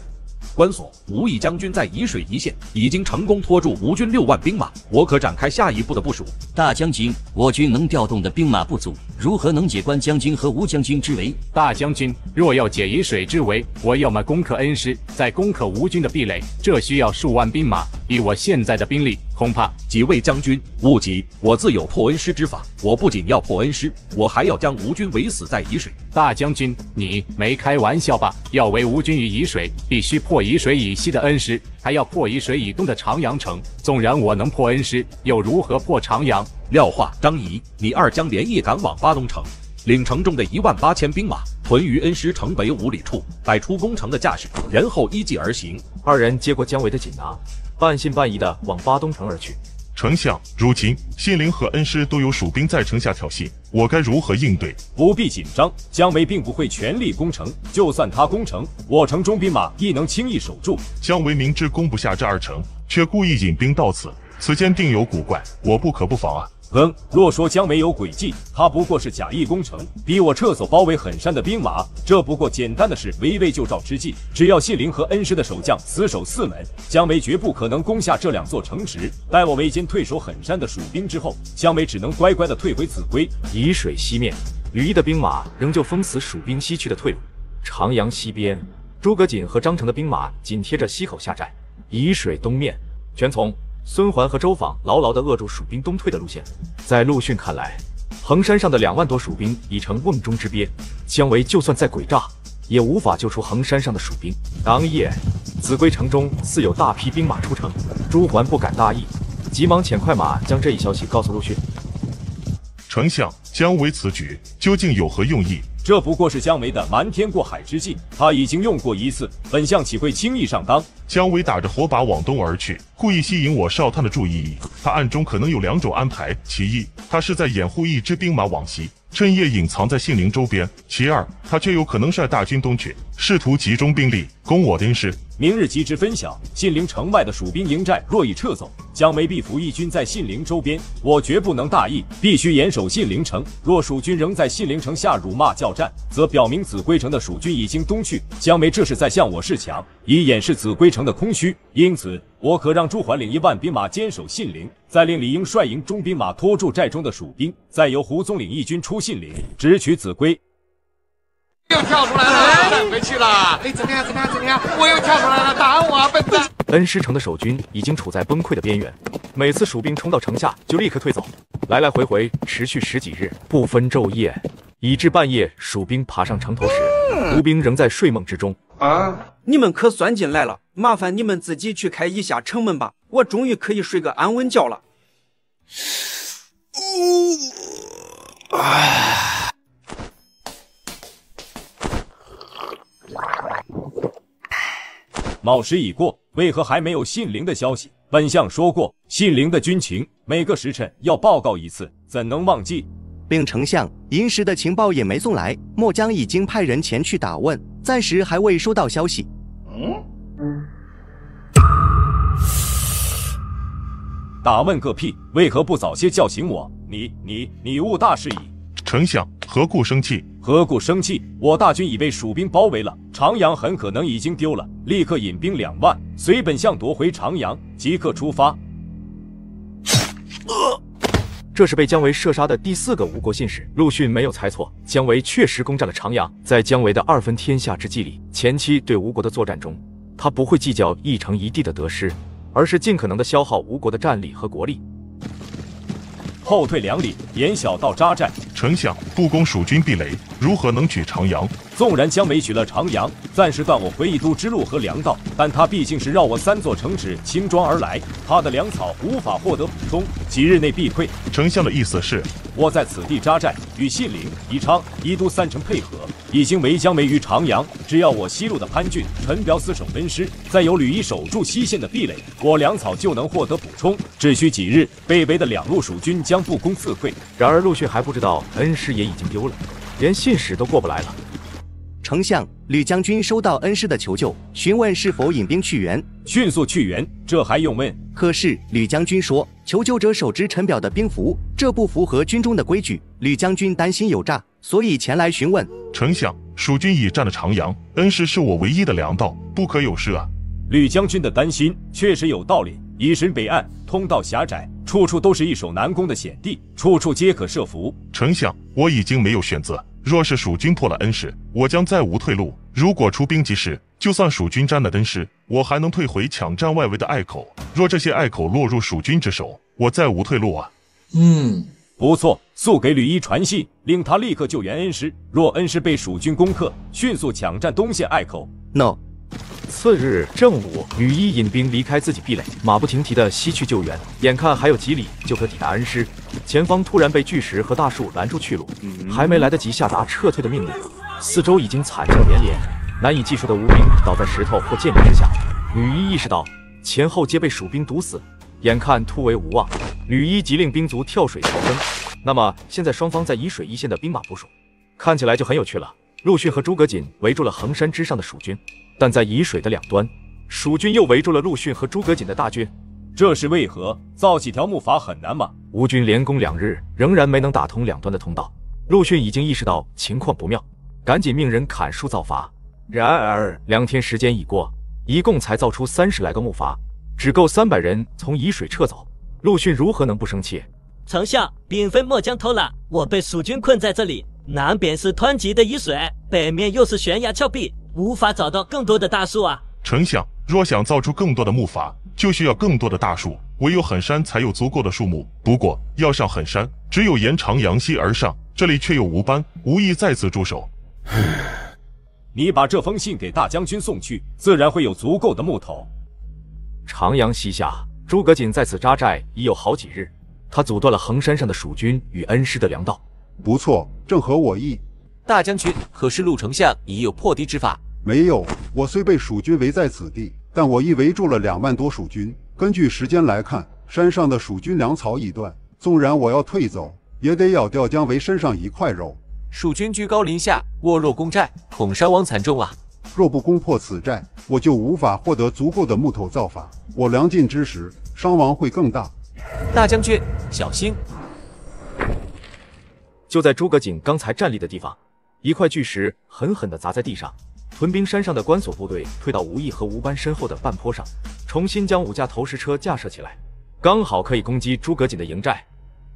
Speaker 15: 关索，吴义将军在沂水一线已经成功拖住吴军六万兵马，我可展开下一步的部署。
Speaker 42: 大将军，我军能调动的兵马不足，如何能解关将军和吴将军之围？
Speaker 43: 大将军，若要解沂水之围，我要么攻克恩施，再攻克吴军的壁垒，这需要数万兵马。以我现在的兵力，恐怕
Speaker 15: 几位将军勿急，我自有破恩师之法。我不仅要破恩师，我还要将吴军围死在沂水。
Speaker 43: 大将军，你没开玩笑吧？要围吴军于沂水，必须破沂水以西的恩师，还要破沂水以东的长阳城。纵然我能破恩师，又如何破长阳？
Speaker 15: 廖化、张仪，你二将连夜赶往巴东城，领城中的一万八千兵马屯于恩师城北五里处，摆出攻城的架势，然后依计而行。
Speaker 1: 二人接过姜维的锦囊。半信半疑的往巴东城而去。
Speaker 41: 丞相，如今信陵和恩师都有蜀兵在城下挑衅，我该如何应对？
Speaker 20: 不必紧张，姜维并不会全力攻城，就算他攻城，我城中兵马亦能轻易守住。
Speaker 41: 姜维明知攻不下这二城，却故意引兵到此，此间定有古怪，我不可不防啊！
Speaker 20: 哼，若说姜维有诡计，他不过是假意攻城，逼我撤走包围狠山的兵马。这不过简单的是围魏救赵之计。只要信陵和恩师的守将死守四门，姜维绝不可能攻下这两座城池。待我围歼退守狠山的蜀兵之后，姜维只能乖乖的退回秭归。
Speaker 1: 沂水西面，吕毅的兵马仍旧封死蜀兵西去的退路。长阳西边，诸葛瑾和张成的兵马紧贴着西口下寨。沂水东面，全从。孙桓和周访牢牢地扼住蜀兵东退的路线，在陆逊看来，衡山上的两万多蜀兵已成瓮中之鳖，姜维就算再诡诈，也无法救出衡山上的蜀兵。当夜，秭归城中似有大批兵马出城，朱桓不敢大意，急忙遣快马将这一消息告诉陆逊。
Speaker 41: 丞相，姜维此举究竟有何用意？
Speaker 20: 这不过是姜维的瞒天过海之计，他已经用过一次，本相岂会轻易上当？
Speaker 41: 姜维打着火把往东而去，故意吸引我少探的注意。他暗中可能有两种安排：其一，他是在掩护一支兵马往西，趁夜隐藏在信陵周边；其二，他却有可能率大军东去，试图集中兵力攻我丁氏。
Speaker 20: 明日即知分晓。信陵城外的蜀兵营寨若已撤走，姜维必伏义军在信陵周边，我绝不能大意，必须严守信陵城。若蜀军仍在信陵城下辱骂叫战，则表明秭归城的蜀军已经东去。姜维这是在向我示强，以掩饰秭归城的空虚。因此，我可让朱桓领一万兵马坚守信陵，再令李应率营中兵马拖住寨中的蜀兵，再由胡宗领义军出信陵，直取秭归。
Speaker 19: 又跳出来了，返回去了。哎，怎么样？怎么样？怎么样？我又跳出来了，打我啊，笨蛋！
Speaker 1: 恩施城的守军已经处在崩溃的边缘，每次蜀兵冲到城下就立刻退走，来来回回持续十几日，不分昼夜，以至半夜蜀兵爬上城头时，吴兵仍在睡梦之中。
Speaker 44: 啊！你们可算进来了，麻烦你们自己去开一下城门吧，我终于可以睡个安稳觉了。
Speaker 20: 唉。卯时已过，为何还没有信陵的消息？本相说过，信陵的军情每个时辰要报告一次，怎能忘记？
Speaker 12: 禀丞相，银时的情报也没送来，末将已经派人前去打问，暂时还未收到消息。嗯？
Speaker 20: 打问个屁！为何不早些叫醒我？你你你误大事矣！
Speaker 41: 丞相何故生气？
Speaker 20: 何故生气？我大军已被蜀兵包围了，长阳很可能已经丢了。立刻引兵两万，随本相夺回长阳，即刻出发。
Speaker 1: 这是被姜维射杀的第四个吴国信使。陆逊没有猜错，姜维确实攻占了长阳。在姜维的二分天下之计里，前期对吴国的作战中，他不会计较一城一地的得失，而是尽可能的消耗吴国的战力和国力。
Speaker 20: 后退两里，沿小道扎寨。
Speaker 41: 丞相，不攻蜀军壁垒，如何能取长阳？
Speaker 20: 纵然姜维取了长阳，暂时断我回义都之路和粮道，但他毕竟是绕我三座城池轻装而来，他的粮草无法获得补充，几日内必溃。
Speaker 41: 丞相的意思是，
Speaker 20: 我在此地扎寨，与信陵、宜昌、宜都三城配合，已经围姜维于长阳。只要我西路的潘俊、陈彪死守恩师，再有吕夷守住西线的壁垒，我粮草就能获得补充。只需几日，被围的两路蜀军将不攻自溃。
Speaker 1: 然而陆逊还不知道恩师也已经丢了，连信使都过不来了。
Speaker 12: 丞相，吕将军收到恩师的求救，询问是否引兵去援，
Speaker 20: 迅速去援，这还用问？
Speaker 12: 可是吕将军说，求救者手执陈表的兵符，这不符合军中的规矩。吕将军担心有诈，所以前来询问。
Speaker 41: 丞相，蜀军已占了长阳，恩师是我唯一的粮道，不可有失啊！
Speaker 20: 吕将军的担心确实有道理。以神北岸，通道狭窄，处处都是易守难攻的险地，处处皆可设伏。
Speaker 41: 丞相，我已经没有选择。若是蜀军破了恩师，我将再无退路。如果出兵及时，就算蜀军占了恩师，我还能退回抢占外围的隘口。若这些隘口落入蜀军之手，我再无退路啊！
Speaker 20: 嗯，不错，速给吕一传信，令他立刻救援恩师。若恩师被蜀军攻克，迅速抢占东线隘口。
Speaker 12: No。
Speaker 1: 次日正午，吕一引兵离开自己壁垒，马不停蹄地西去救援。眼看还有几里就可抵达恩师，前方突然被巨石和大树拦住去路，还没来得及下达撤退的命令，四周已经惨叫连连，难以计数的吴兵倒在石头或剑林之下。吕一意识到前后皆被蜀兵堵死，眼看突围无望，吕一急令兵卒跳水逃生。那么现在双方在沂水一线的兵马部署，看起来就很有趣了。陆逊和诸葛瑾围住了衡山之上的蜀军，但在沂水的两端，蜀军又围住了陆逊和诸葛瑾的大军。
Speaker 20: 这是为何？造几条木筏很难吗？
Speaker 1: 吴军连攻两日，仍然没能打通两端的通道。陆逊已经意识到情况不妙，赶紧命人砍树造筏。然而两天时间已过，一共才造出三十来个木筏，只够三百人从沂水撤走。陆逊如何能不生气？
Speaker 45: 丞相，兵分末将偷懒，我被蜀军困在这里。南边是湍急的沂水，北面又是悬崖峭壁，无法找到更多的大树啊！
Speaker 41: 丞相，若想造出更多的木筏，就需要更多的大树，唯有狠山才有足够的树木。不过要上狠山，只有沿长阳溪而上，这里却有吴班，无意在此驻守。
Speaker 20: 你把这封信给大将军送去，自然会有足够的木头。
Speaker 1: 长阳溪下，诸葛瑾在此扎寨已有好几日，他阻断了衡山上的蜀军与恩师的粮道。
Speaker 46: 不错，正合我意。
Speaker 47: 大将军，可是陆丞相已有破敌之法？
Speaker 46: 没有，我虽被蜀军围在此地，但我亦围住了两万多蜀军。根据时间来看，山上的蜀军粮草已断，纵然我要退走，也得咬掉姜维身上一块肉。
Speaker 47: 蜀军居高临下，弱肉攻寨，恐伤亡惨重啊！
Speaker 46: 若不攻破此寨，我就无法获得足够的木头造筏。我粮尽之时，伤亡会更大。
Speaker 47: 大将军，小心！
Speaker 1: 就在诸葛瑾刚才站立的地方，一块巨石狠狠地砸在地上。屯兵山上的关索部队退到吴懿和吴班身后的半坡上，重新将五架投石车架设起来，刚好可以攻击诸葛瑾的营寨。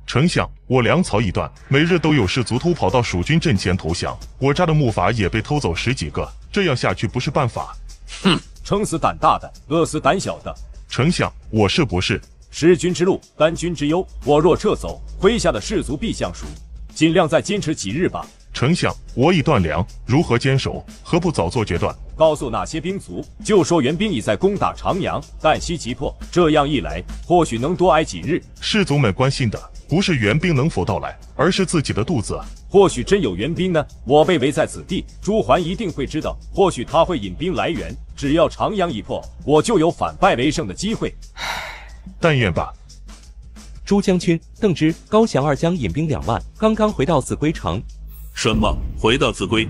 Speaker 41: 丞相，我粮草已断，每日都有士卒偷跑到蜀军阵前投降，我扎的木筏也被偷走十几个，这样下去不是办法。
Speaker 20: 哼，撑死胆大的，饿死胆小的。
Speaker 41: 丞相，我是不是？
Speaker 20: 失军之路，担君之忧。我若撤走，麾下的士卒必向蜀。尽量再坚持几日吧。
Speaker 41: 丞相，我已断粮，如何坚守？何不早做决断？
Speaker 20: 告诉那些兵卒，就说援兵已在攻打长阳，旦夕急迫。这样一来，或许能多挨几日。
Speaker 41: 士卒们关心的不是援兵能否到来，而是自己的肚子。
Speaker 20: 或许真有援兵呢？我被围在此地，朱桓一定会知道。或许他会引兵来援。只要长阳一破，我就有反败为胜的机会。
Speaker 41: 但愿吧。
Speaker 48: 朱将军，邓芝、高翔二将引兵两万，刚刚回到秭归城。
Speaker 49: 什么？回到秭归？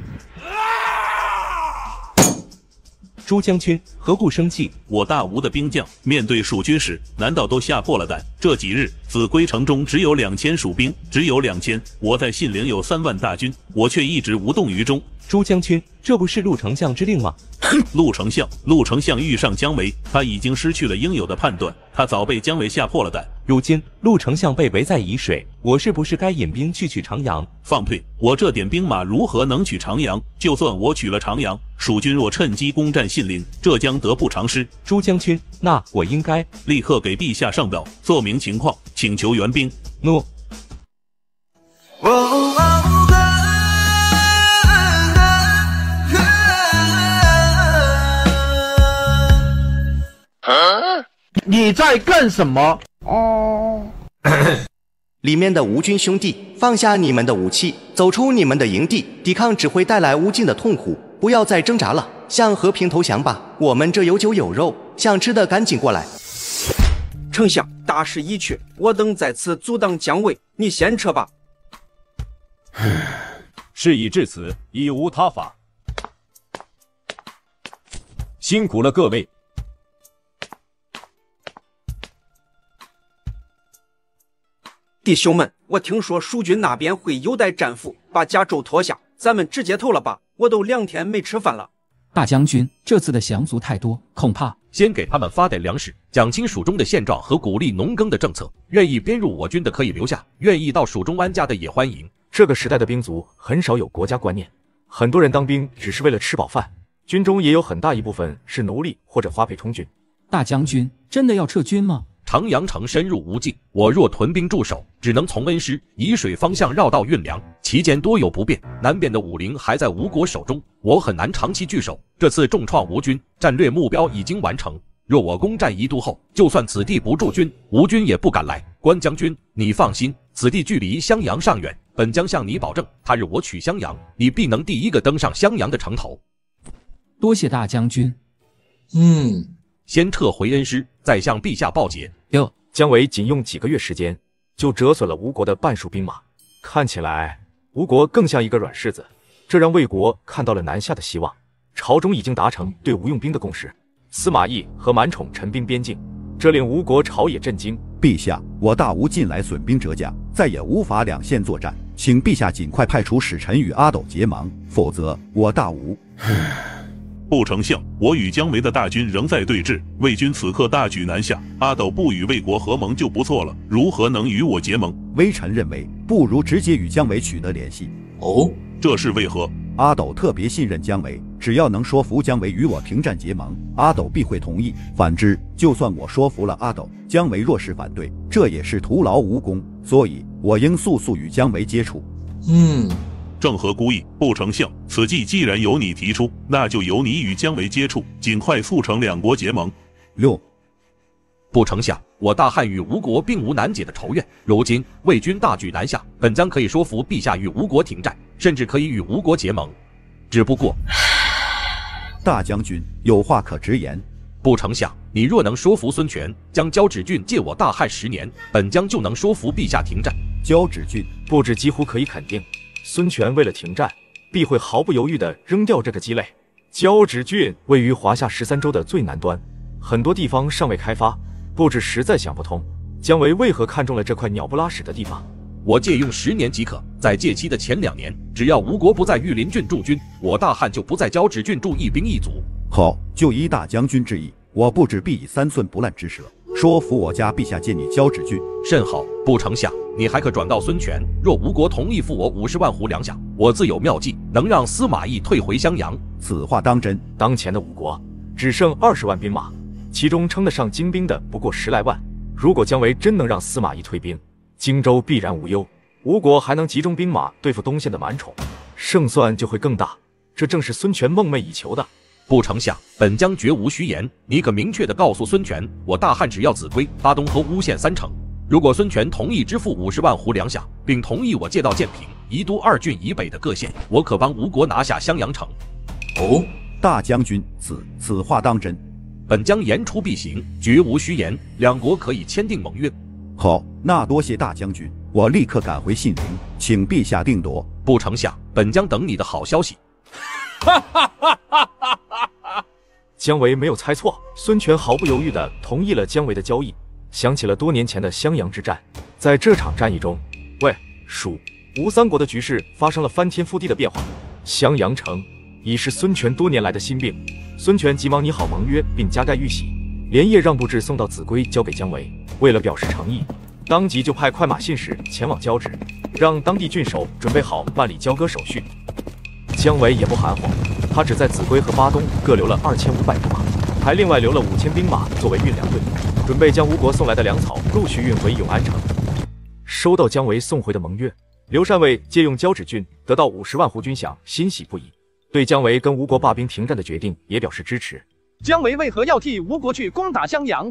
Speaker 48: 朱将军何故生气？
Speaker 49: 我大吴的兵将面对蜀军时，难道都吓破了胆？这几日子规城中只有两千蜀兵，只有两千。我在信陵有三万大军，我却一直无动于衷。
Speaker 48: 朱将军，这不是陆丞相之令吗？
Speaker 49: 哼，陆丞相，陆丞相遇上姜维，他已经失去了应有的判断，他早被姜维吓破了胆。
Speaker 48: 如今陆丞相被围在沂水，我是不是该引兵去取长阳？
Speaker 5: 放屁！我这点兵马如何能取长阳？就算我取了长阳，蜀军若趁机攻占信陵，这将得不偿失。
Speaker 48: 朱将军，那我应该
Speaker 5: 立刻给陛下上表，奏明情况，请求援兵。
Speaker 48: 诺。
Speaker 25: 你在干什么？
Speaker 12: 哦，里面的吴军兄弟，放下你们的武器，走出你们的营地，抵抗只会带来无尽的痛苦，不要再挣扎了，向和平投降吧。我们这有酒有肉，想吃的赶紧过来。
Speaker 27: 丞相，大势已去，我等在此阻挡姜维，你先撤吧。
Speaker 20: 事已至此，已无他法。辛苦了各位。
Speaker 27: 弟兄们，我听说蜀军那边会优待战俘，把甲胄脱下，咱们直接投了吧。我都两天没吃饭了。
Speaker 37: 大将军，这次的降卒太多，恐怕
Speaker 15: 先给他们发点粮食，讲清蜀中的现状和鼓励农耕的政策。愿意编入我军的可以留下，愿意到蜀中安家的也欢迎。
Speaker 1: 这个时代的兵卒很少有国家观念，很多人当兵只是为了吃饱饭，军中也有很大一部分是奴隶或者发配充军。
Speaker 37: 大将军，真的要撤军吗？
Speaker 15: 长阳城深入无尽，我若屯兵驻守，只能从恩施、以水方向绕道运粮，其间多有不便。南边的武陵还在吴国手中，我很难长期据守。这次重创吴军，战略目标已经完成。若我攻占宜都后，就算此地不驻军，吴军也不敢来。关将军，你放心，此地距离襄阳尚远，本将向你保证，他日我取襄阳，你必能第一个登上襄阳的城头。
Speaker 37: 多谢大将军。
Speaker 15: 嗯，先撤回恩师，再向陛下报捷。
Speaker 1: 哟，姜维仅用几个月时间就折损了吴国的半数兵马，看起来吴国更像一个软柿子，这让魏国看到了南下的希望。朝中已经达成对吴用兵的共识，司马懿和满宠陈兵边境，这令吴国朝野震惊。
Speaker 28: 陛下，我大吴近来损兵折将，再也无法两线作战，请陛下尽快派出使臣与阿斗结盟，否则我大吴。
Speaker 5: 不成相，我与姜维的大军仍在对峙，魏军此刻大举南下，阿斗不与魏国合盟就不错了，如何能与我结盟？
Speaker 28: 微臣认为，不如直接与姜维取得联系。
Speaker 5: 哦，这是为何？
Speaker 28: 阿斗特别信任姜维，只要能说服姜维与我停战结盟，阿斗必会同意。反之，就算我说服了阿斗，姜维若是反对，这也是徒劳无功。所以，我应速速与姜维接触。
Speaker 5: 嗯。正合孤意，不丞相，此计既然由你提出，那就由你与姜维接触，尽快促成两国结盟。
Speaker 28: 六，
Speaker 15: 不成想，我大汉与吴国并无难解的仇怨，如今魏军大举南下，本将可以说服陛下与吴国停战，甚至可以与吴国结盟。只不过，
Speaker 28: 大将军有话可直言。
Speaker 15: 不成想，你若能说服孙权将交趾郡借我大汉十年，本将就能说服陛下停战。
Speaker 28: 交趾郡
Speaker 1: 布置几乎可以肯定。孙权为了停战，必会毫不犹豫地扔掉这个鸡肋。交趾郡位于华夏十三州的最南端，很多地方尚未开发，布置实在想不通，姜维为何看中了这块鸟不拉屎的地方？
Speaker 15: 我借用十年即可，在借期的前两年，只要吴国不在玉林郡驻军，我大汉就不在交趾郡驻一兵一卒。
Speaker 28: 好，就依大将军之意，我不止必以三寸不烂之舌。说服我家陛下借你交趾郡，
Speaker 15: 甚好。不成想，你还可转告孙权，若吴国同意付我五十万斛粮饷，我自有妙计，能让司马懿退回襄阳。
Speaker 28: 此话当真？
Speaker 1: 当前的吴国只剩二十万兵马，其中称得上精兵的不过十来万。如果姜维真能让司马懿退兵，荆州必然无忧。吴国还能集中兵马对付东线的蛮宠，胜算就会更大。这正是孙权梦寐以求的。
Speaker 15: 不丞相，本将绝无虚言。你可明确的告诉孙权，我大汉只要秭归、巴东和乌县三城。如果孙权同意支付五十万斛粮饷，并同意我借道建平、宜都二郡以北的各县，我可帮吴国拿下襄阳城。
Speaker 28: 哦，大将军，此此话当真？
Speaker 15: 本将言出必行，绝无虚言。两国可以签订盟约。
Speaker 28: 好，那多谢大将军，我立刻赶回信陵，请陛下定夺。
Speaker 15: 不丞相，本将等你的好消息。
Speaker 1: 姜维没有猜错，孙权毫不犹豫地同意了姜维的交易。想起了多年前的襄阳之战，在这场战役中，魏、蜀、吴三国的局势发生了翻天覆地的变化。襄阳城已是孙权多年来的心病，孙权急忙拟好盟约，并加盖玉玺，连夜让布置送到秭归交给姜维。为了表示诚意，当即就派快马信使前往交趾，让当地郡守准备好办理交割手续。姜维也不含糊，他只在秭归和巴东各留了二千五百兵马，还另外留了五千兵马作为运粮队，准备将吴国送来的粮草陆续运回永安城。收到姜维送回的盟约，刘禅为借用交趾郡得到五十万胡军饷，欣喜不已，对姜维跟吴国罢兵停战的决定也表示支持。
Speaker 2: 姜维为何要替吴国去攻打襄阳？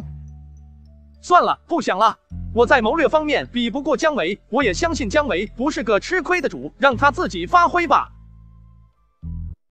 Speaker 2: 算了，不想了。我在谋略方面比不过姜维，我也相信姜维不是个吃亏的主，让他自己发挥吧。